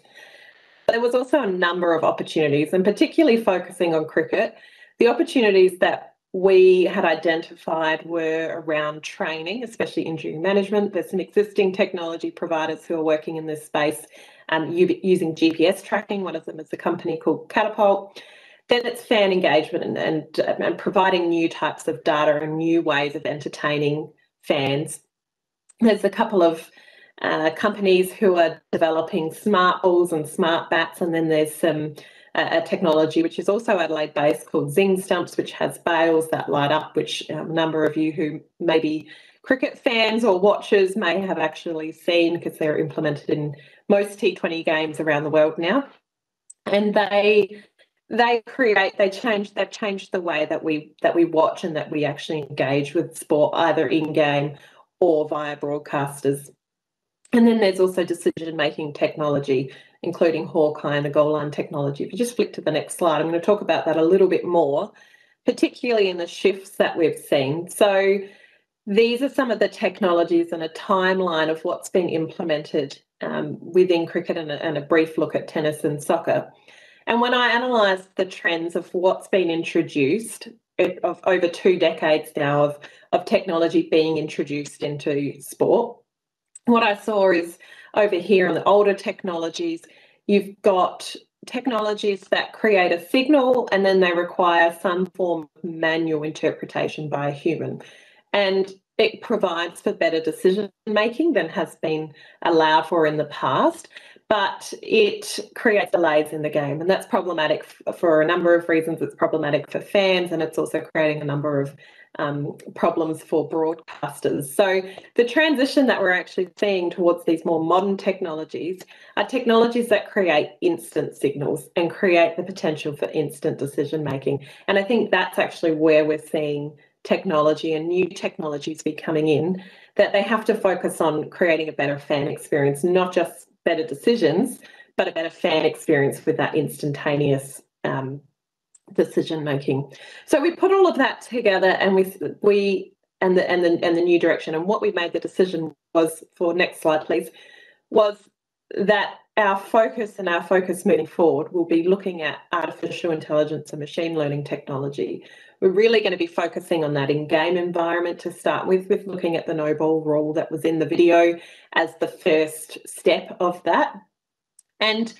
There was also a number of opportunities, and particularly focusing on cricket, the opportunities that we had identified were around training, especially injury management. There's some existing technology providers who are working in this space um, using GPS tracking. One of them is a company called Catapult. Then it's fan engagement and, and, and providing new types of data and new ways of entertaining fans. There's a couple of uh, companies who are developing smart balls and smart bats, and then there's some a, technology which is also Adelaide based called Zing Stumps, which has bails that light up, which um, a number of you who maybe cricket fans or watchers may have actually seen because they're implemented in most T20 games around the world now. And they they create they change they've changed the way that we that we watch and that we actually engage with sport either in game or via broadcasters. And then there's also decision making technology including Hawkeye and the goal line technology. If you just flick to the next slide, I'm going to talk about that a little bit more, particularly in the shifts that we've seen. So these are some of the technologies and a timeline of what's been implemented um, within cricket and a, and a brief look at tennis and soccer. And when I analysed the trends of what's been introduced of over two decades now of, of technology being introduced into sport, what I saw is over here on the older technologies, you've got technologies that create a signal and then they require some form of manual interpretation by a human. And it provides for better decision making than has been allowed for in the past, but it creates delays in the game. And that's problematic for a number of reasons. It's problematic for fans and it's also creating a number of um, problems for broadcasters. So, the transition that we're actually seeing towards these more modern technologies are technologies that create instant signals and create the potential for instant decision making. And I think that's actually where we're seeing technology and new technologies be coming in, that they have to focus on creating a better fan experience, not just better decisions, but a better fan experience with that instantaneous um, decision making. So we put all of that together, and we we and the and the and the new direction. And what we made the decision was for next slide, please, was that our focus and our focus moving forward will be looking at artificial intelligence and machine learning technology. We're really going to be focusing on that in game environment to start with, with looking at the no ball rule that was in the video as the first step of that. And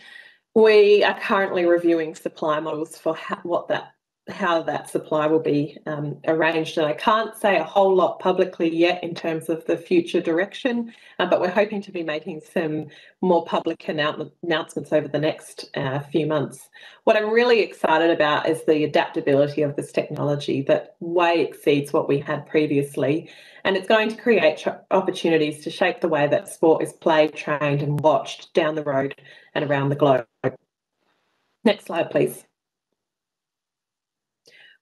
we are currently reviewing supply models for how, what that how that supply will be um, arranged. And I can't say a whole lot publicly yet in terms of the future direction, uh, but we're hoping to be making some more public annou- announcements over the next uh, few months. What I'm really excited about is the adaptability of this technology that way exceeds what we had previously. And it's going to create opportunities to shape the way that sport is played, trained, and watched down the road and around the globe. Next slide, please.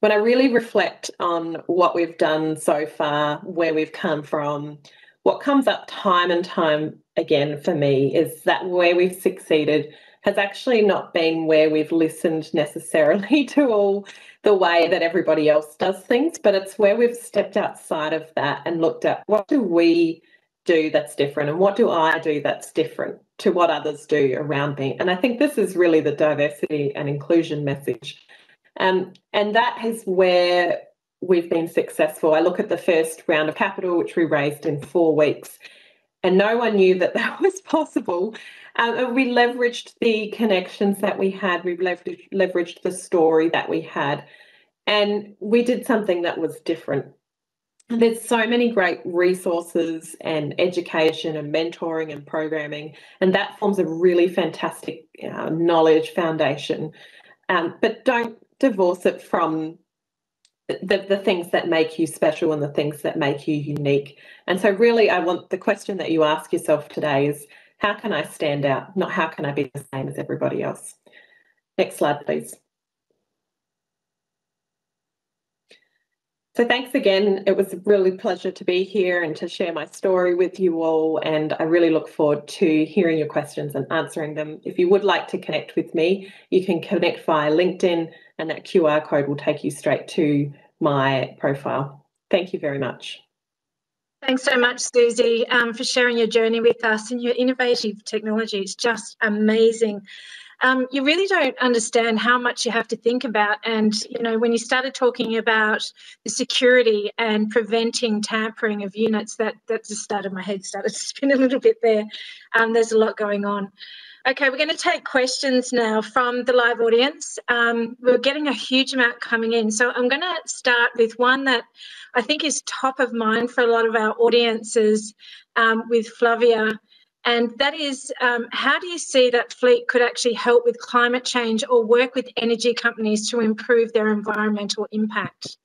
When I really reflect on what we've done so far, where we've come from, what comes up time and time again for me is that where we've succeeded has actually not been where we've listened necessarily to all the way that everybody else does things, but it's where we've stepped outside of that and looked at what do we do that's different and what do I do that's different to what others do around me. And I think this is really the diversity and inclusion message. Um, and that is where we've been successful. I look at the first round of capital, which we raised in four weeks, and no one knew that that was possible. Um, we leveraged the connections that we had, we leveraged, leveraged the story that we had. And we did something that was different. There's so many great resources and education and mentoring and programming, and that forms a really fantastic uh, knowledge foundation. Um, but don't divorce it from the, the things that make you special and the things that make you unique. And so, really, I want the question that you ask yourself today is how can I stand out? Not how can I be the same as everybody else? Next slide, please. So thanks again. It was a really pleasure to be here and to share my story with you all. And I really look forward to hearing your questions and answering them. If you would like to connect with me, you can connect via LinkedIn and that QR code will take you straight to my profile. Thank you very much. Thanks so much, Susie, um, for sharing your journey with us and your innovative technology. It's just amazing um, you really don't understand how much you have to think about. And, you know, when you started talking about the security and preventing tampering of units, that, that just started my head started to spin a little bit there. Um, there's a lot going on. Okay, we're going to take questions now from the live audience. Um, we're getting a huge amount coming in. So I'm going to start with one that I think is top of mind for a lot of our audiences um, with Flavia and that is um, how do you see that fleet could actually help with climate change or work with energy companies to improve their environmental impact?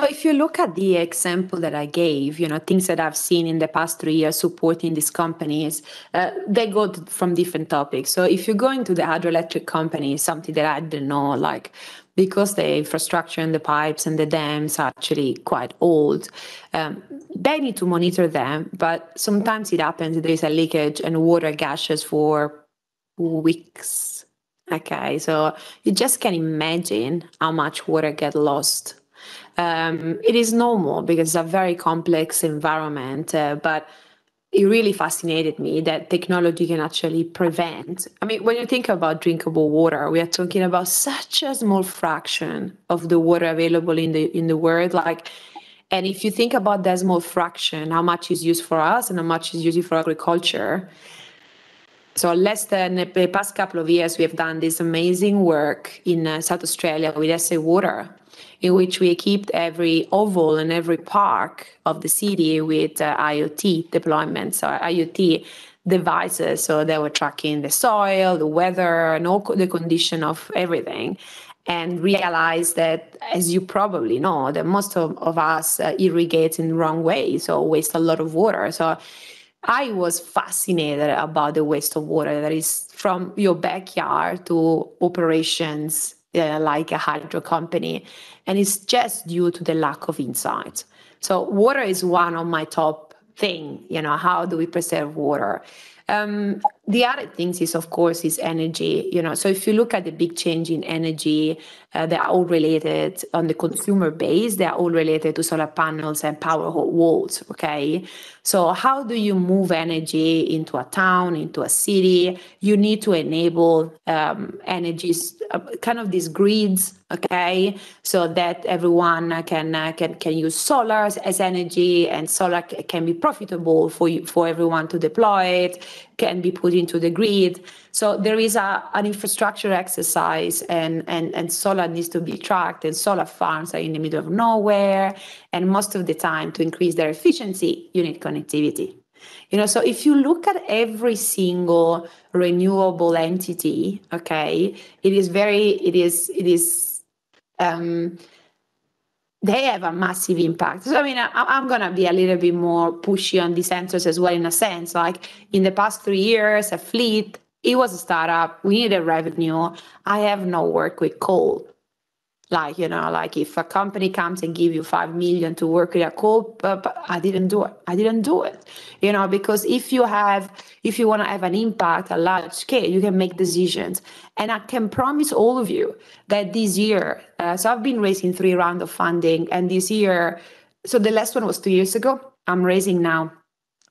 If you look at the example that I gave, you know, things that I've seen in the past three years supporting these companies, uh, they go from different topics. So if you go into the hydroelectric company, something that I didn't know, like because the infrastructure and the pipes and the dams are actually quite old, um, they need to monitor them. But sometimes it happens there is a leakage and water gashes for weeks. Okay, so you just can imagine how much water get lost. Um, it is normal because it's a very complex environment, uh, but it really fascinated me that technology can actually prevent. I mean, when you think about drinkable water, we are talking about such a small fraction of the water available in the in the world. Like, and if you think about that small fraction, how much is used for us and how much is used for agriculture. So less than the past couple of years, we have done this amazing work in uh, South Australia with SA Water, in which we equipped every oval and every park of the city with uh, IoT deployments, so IoT devices. So they were tracking the soil, the weather, and all the condition of everything. And realized that, as you probably know, that most of, of us uh, irrigate in the wrong way, so waste a lot of water. So I was fascinated about the waste of water that is from your backyard to operations uh, like a hydro company. And it's just due to the lack of insight. So water is one of my top thing, you know, how do we preserve water? Um, the other things is, of course, is energy. You know, so if you look at the big change in energy, uh, they are all related on the consumer base. They are all related to solar panels and power walls. Okay, so how do you move energy into a town, into a city? You need to enable um, energies, uh, kind of these grids. Okay, so that everyone can uh, can can use solar as, energy, and solar can be profitable for you, for everyone to deploy it. Can be put into the grid. So there is a, an infrastructure exercise, and, and, and solar needs to be tracked, and solar farms are in the middle of nowhere. And most of the time, to increase their efficiency, you need connectivity. You know, so if you look at every single renewable entity, okay, it is very, it is, it is, um, they have a massive impact. So, I mean, I, am going to be a little bit more pushy on these answers as well, in a sense. Like in the past three years, a fleet, it was a startup, we needed revenue. I have no work with coal like you know like if a company comes and give you five million to work with a but, but i didn't do it. I didn't do it. You know because if you have if you want to have an impact a large scale you can make decisions. And i can promise all of you that this year uh, so i've been raising three rounds of funding and this year so the last one was two years ago. I'm raising now.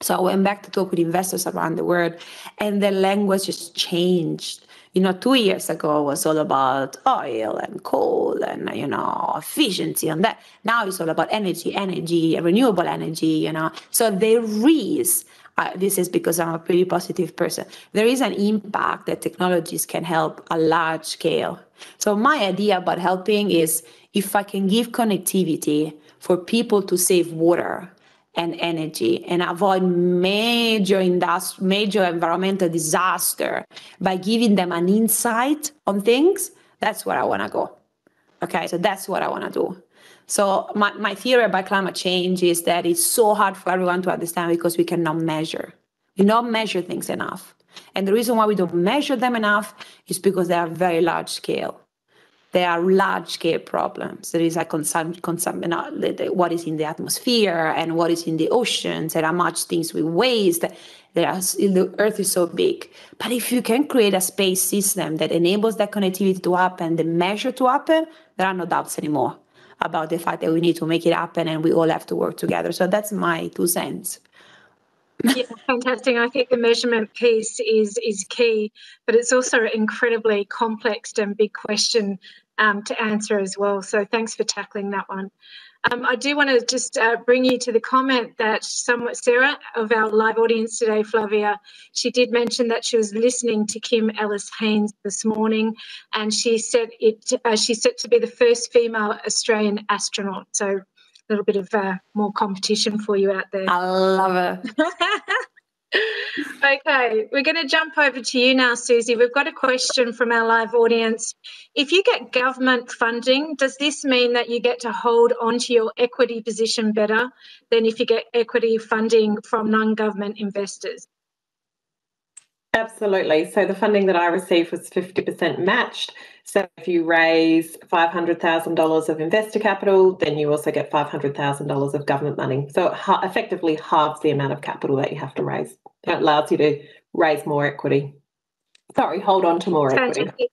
So i went back to talk with investors around the world and the language just changed You know, two years ago was all about oil and coal and you know efficiency and that. Now it's all about energy, energy, renewable energy. You know, so there is. Uh, this is because I'm a pretty positive person. There is an impact that technologies can help a large scale. So my idea about helping is if I can give connectivity for people to save water and energy and avoid major industri- major environmental disaster by giving them an insight on things that's where i want to go. Okay so that's what i want to do. So my, my theory about climate change is that it's so hard for everyone to understand because we cannot measure. We don't measure things enough. And the reason why we don't measure them enough is because they are very large scale there are large scale problems. There is a consum, consum, you know, what is in the atmosphere and what is in the oceans and how much things we waste. There are, the earth is so big. But if you can create a space system that enables that connectivity to happen, the measure to happen, there are no doubts anymore about the fact that we need to make it happen and we all have to work together. So that's my two cents. yeah, fantastic. I think the measurement piece is is key, but it's also incredibly complex and big question um, to answer as well. So thanks for tackling that one. Um, I do want to just uh, bring you to the comment that somewhat Sarah of our live audience today, Flavia, she did mention that she was listening to Kim Ellis Haynes this morning, and she said it. Uh, she's set to be the first female Australian astronaut. So a little bit of uh, more competition for you out there. I love it. okay, we're going to jump over to you now, Susie. We've got a question from our live audience. If you get government funding, does this mean that you get to hold onto your equity position better than if you get equity funding from non government investors? Absolutely. So the funding that I received was 50% matched. So if you raise $500,000 of investor capital, then you also get $500,000 of government money. So it effectively halves the amount of capital that you have to raise. It allows you to raise more equity. Sorry, hold on to more equity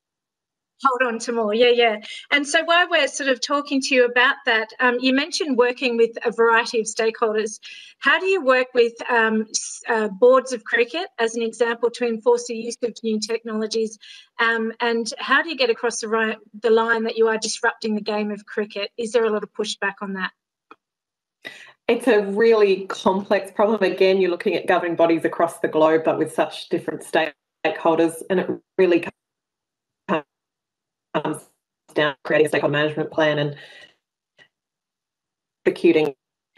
hold on to more. Yeah, yeah. And so while we're sort of talking to you about that, um, you mentioned working with a variety of stakeholders. How do you work with um, uh, boards of cricket, as an example, to enforce the use of new technologies? Um, and how do you get across the, right, the line that you are disrupting the game of cricket? Is there a lot of pushback on that? It's a really complex problem. Again, you're looking at governing bodies across the globe, but with such different stakeholders, and it really comes down creating a stakeholder management plan and executing.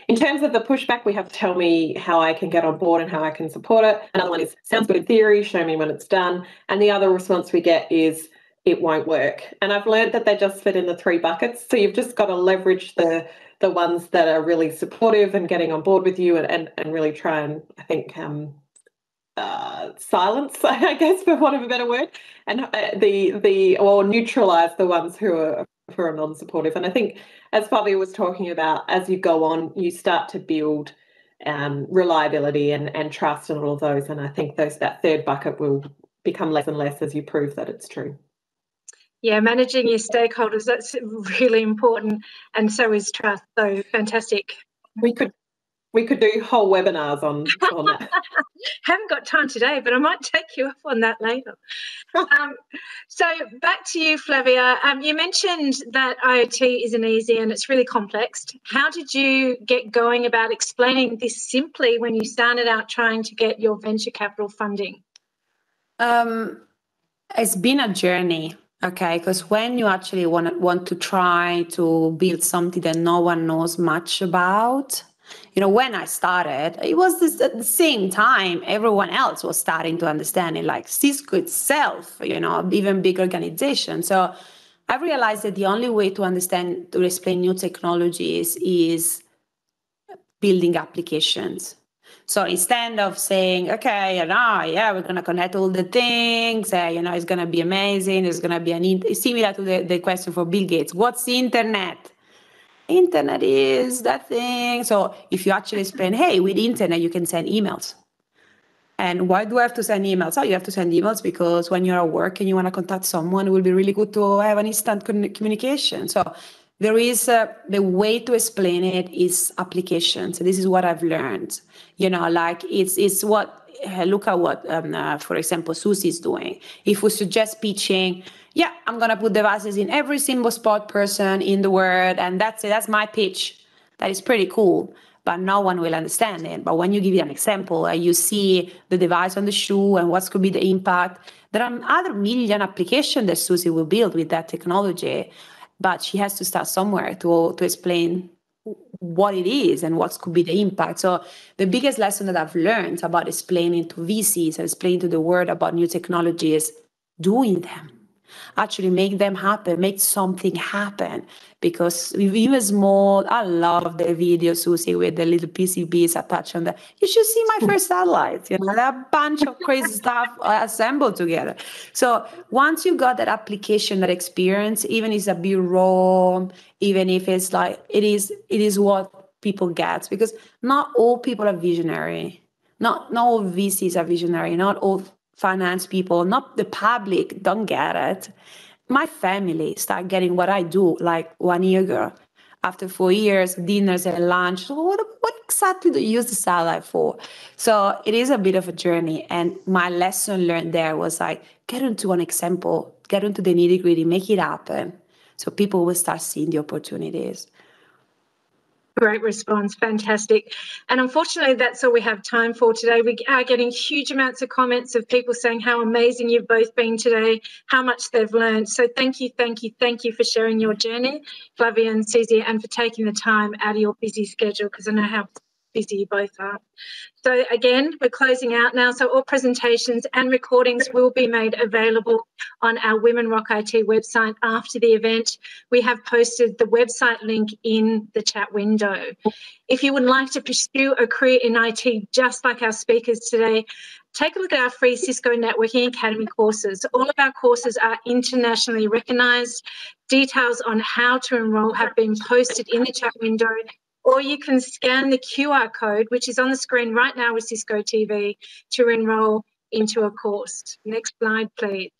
In terms of the pushback, we have to tell me how I can get on board and how I can support it. Another one is sounds good in theory, show me when it's done. And the other response we get is it won't work. And I've learned that they just fit in the three buckets. So you've just got to leverage the the ones that are really supportive and getting on board with you and, and, and really try and I think um, uh, silence, I guess, for want of a better word, and uh, the the or neutralize the ones who are who are non-supportive. And I think, as Flavia was talking about, as you go on, you start to build um, reliability and and trust and all of those. And I think those that third bucket will become less and less as you prove that it's true. Yeah, managing your stakeholders, that's really important. And so is trust. So fantastic. We could we could do whole webinars on, on that. Haven't got time today, but I might take you up on that later. um, so back to you, Flavia. Um, you mentioned that IoT isn't easy and it's really complex. How did you get going about explaining this simply when you started out trying to get your venture capital funding? Um, it's been a journey okay because when you actually want, want to try to build something that no one knows much about you know when i started it was this, at the same time everyone else was starting to understand it like cisco itself you know even big organization so i realized that the only way to understand to explain new technologies is building applications so instead of saying, okay, you know, yeah, we're gonna connect all the things, uh, you know, it's gonna be amazing. It's gonna be an in- similar to the, the question for Bill Gates. What's the internet? Internet is that thing. So if you actually explain, hey, with internet, you can send emails. And why do I have to send emails? Oh, you have to send emails because when you're at work and you want to contact someone, it will be really good to have an instant communication. So there is the way to explain it is applications. So, this is what I've learned. You know, like it's it's what look at what, um, uh, for example, Susie is doing. If we suggest pitching, yeah, I'm gonna put devices in every single spot person in the world, and that's it. That's my pitch. That is pretty cool but no one will understand it. But when you give it an example and you see the device on the shoe and what could be the impact, there are other million applications that Susie will build with that technology. But she has to start somewhere to, to explain what it is and what could be the impact. So the biggest lesson that I've learned about explaining to VCs and explaining to the world about new technology is doing them actually make them happen, make something happen. Because even small, I love the video, Susie, with the little PCBs attached on that. You should see my first satellite. You know, a bunch of crazy stuff assembled together. So once you got that application, that experience, even if it's a bit even if it's like it is, it is what people get. Because not all people are visionary. Not not all VCs are visionary. Not all finance people, not the public, don't get it. My family start getting what I do like one year ago. After four years, dinners and lunch. What, what exactly do you use the satellite for? So it is a bit of a journey. And my lesson learned there was like, get into an example, get into the nitty gritty, make it happen. So people will start seeing the opportunities. Great response, fantastic. And unfortunately, that's all we have time for today. We are getting huge amounts of comments of people saying how amazing you've both been today, how much they've learned. So thank you, thank you, thank you for sharing your journey, Flavia and Susie, and for taking the time out of your busy schedule because I know how busy both are. So again, we're closing out now. So all presentations and recordings will be made available on our Women Rock IT website after the event. We have posted the website link in the chat window. If you would like to pursue a career in IT just like our speakers today, take a look at our free Cisco Networking Academy courses. All of our courses are internationally recognised. Details on how to enrol have been posted in the chat window or you can scan the QR code, which is on the screen right now with Cisco TV, to enrol into a course. Next slide, please.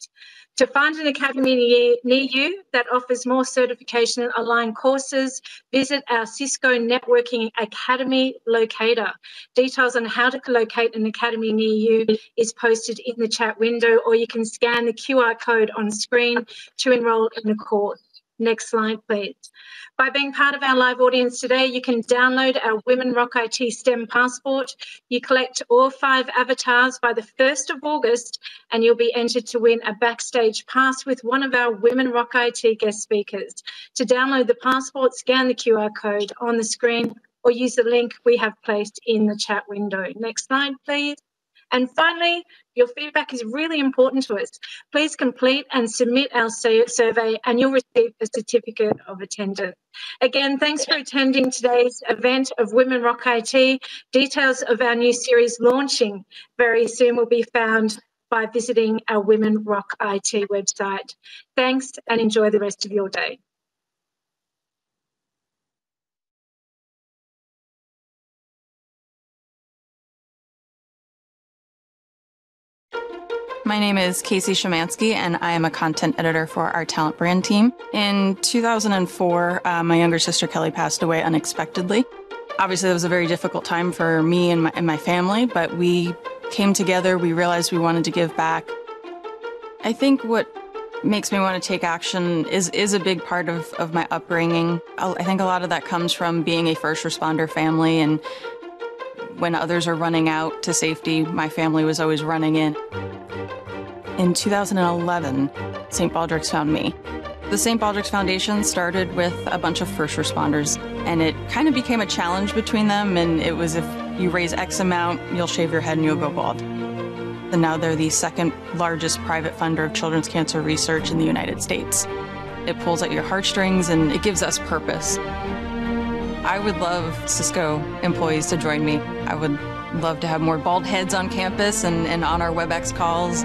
To find an academy near you that offers more certification aligned courses, visit our Cisco Networking Academy locator. Details on how to locate an academy near you is posted in the chat window, or you can scan the QR code on screen to enrol in a course. Next slide, please. By being part of our live audience today, you can download our Women Rock IT STEM passport. You collect all five avatars by the 1st of August, and you'll be entered to win a backstage pass with one of our Women Rock IT guest speakers. To download the passport, scan the QR code on the screen or use the link we have placed in the chat window. Next slide, please. And finally, your feedback is really important to us. Please complete and submit our survey and you'll receive a certificate of attendance. Again, thanks for attending today's event of Women Rock IT. Details of our new series launching very soon will be found by visiting our Women Rock IT website. Thanks and enjoy the rest of your day. My name is Casey Shemansky, and I am a content editor for our talent brand team. In 2004, uh, my younger sister Kelly passed away unexpectedly. Obviously, it was a very difficult time for me and my, and my family, but we came together. We realized we wanted to give back. I think what makes me want to take action is is a big part of, of my upbringing. I think a lot of that comes from being a first responder family and when others are running out to safety, my family was always running in. In 2011, St. Baldrick's found me. The St. Baldrick's Foundation started with a bunch of first responders, and it kind of became a challenge between them. And it was if you raise X amount, you'll shave your head and you'll go bald. And now they're the second largest private funder of children's cancer research in the United States. It pulls at your heartstrings and it gives us purpose. I would love Cisco employees to join me. I would love to have more bald heads on campus and, and on our WebEx calls.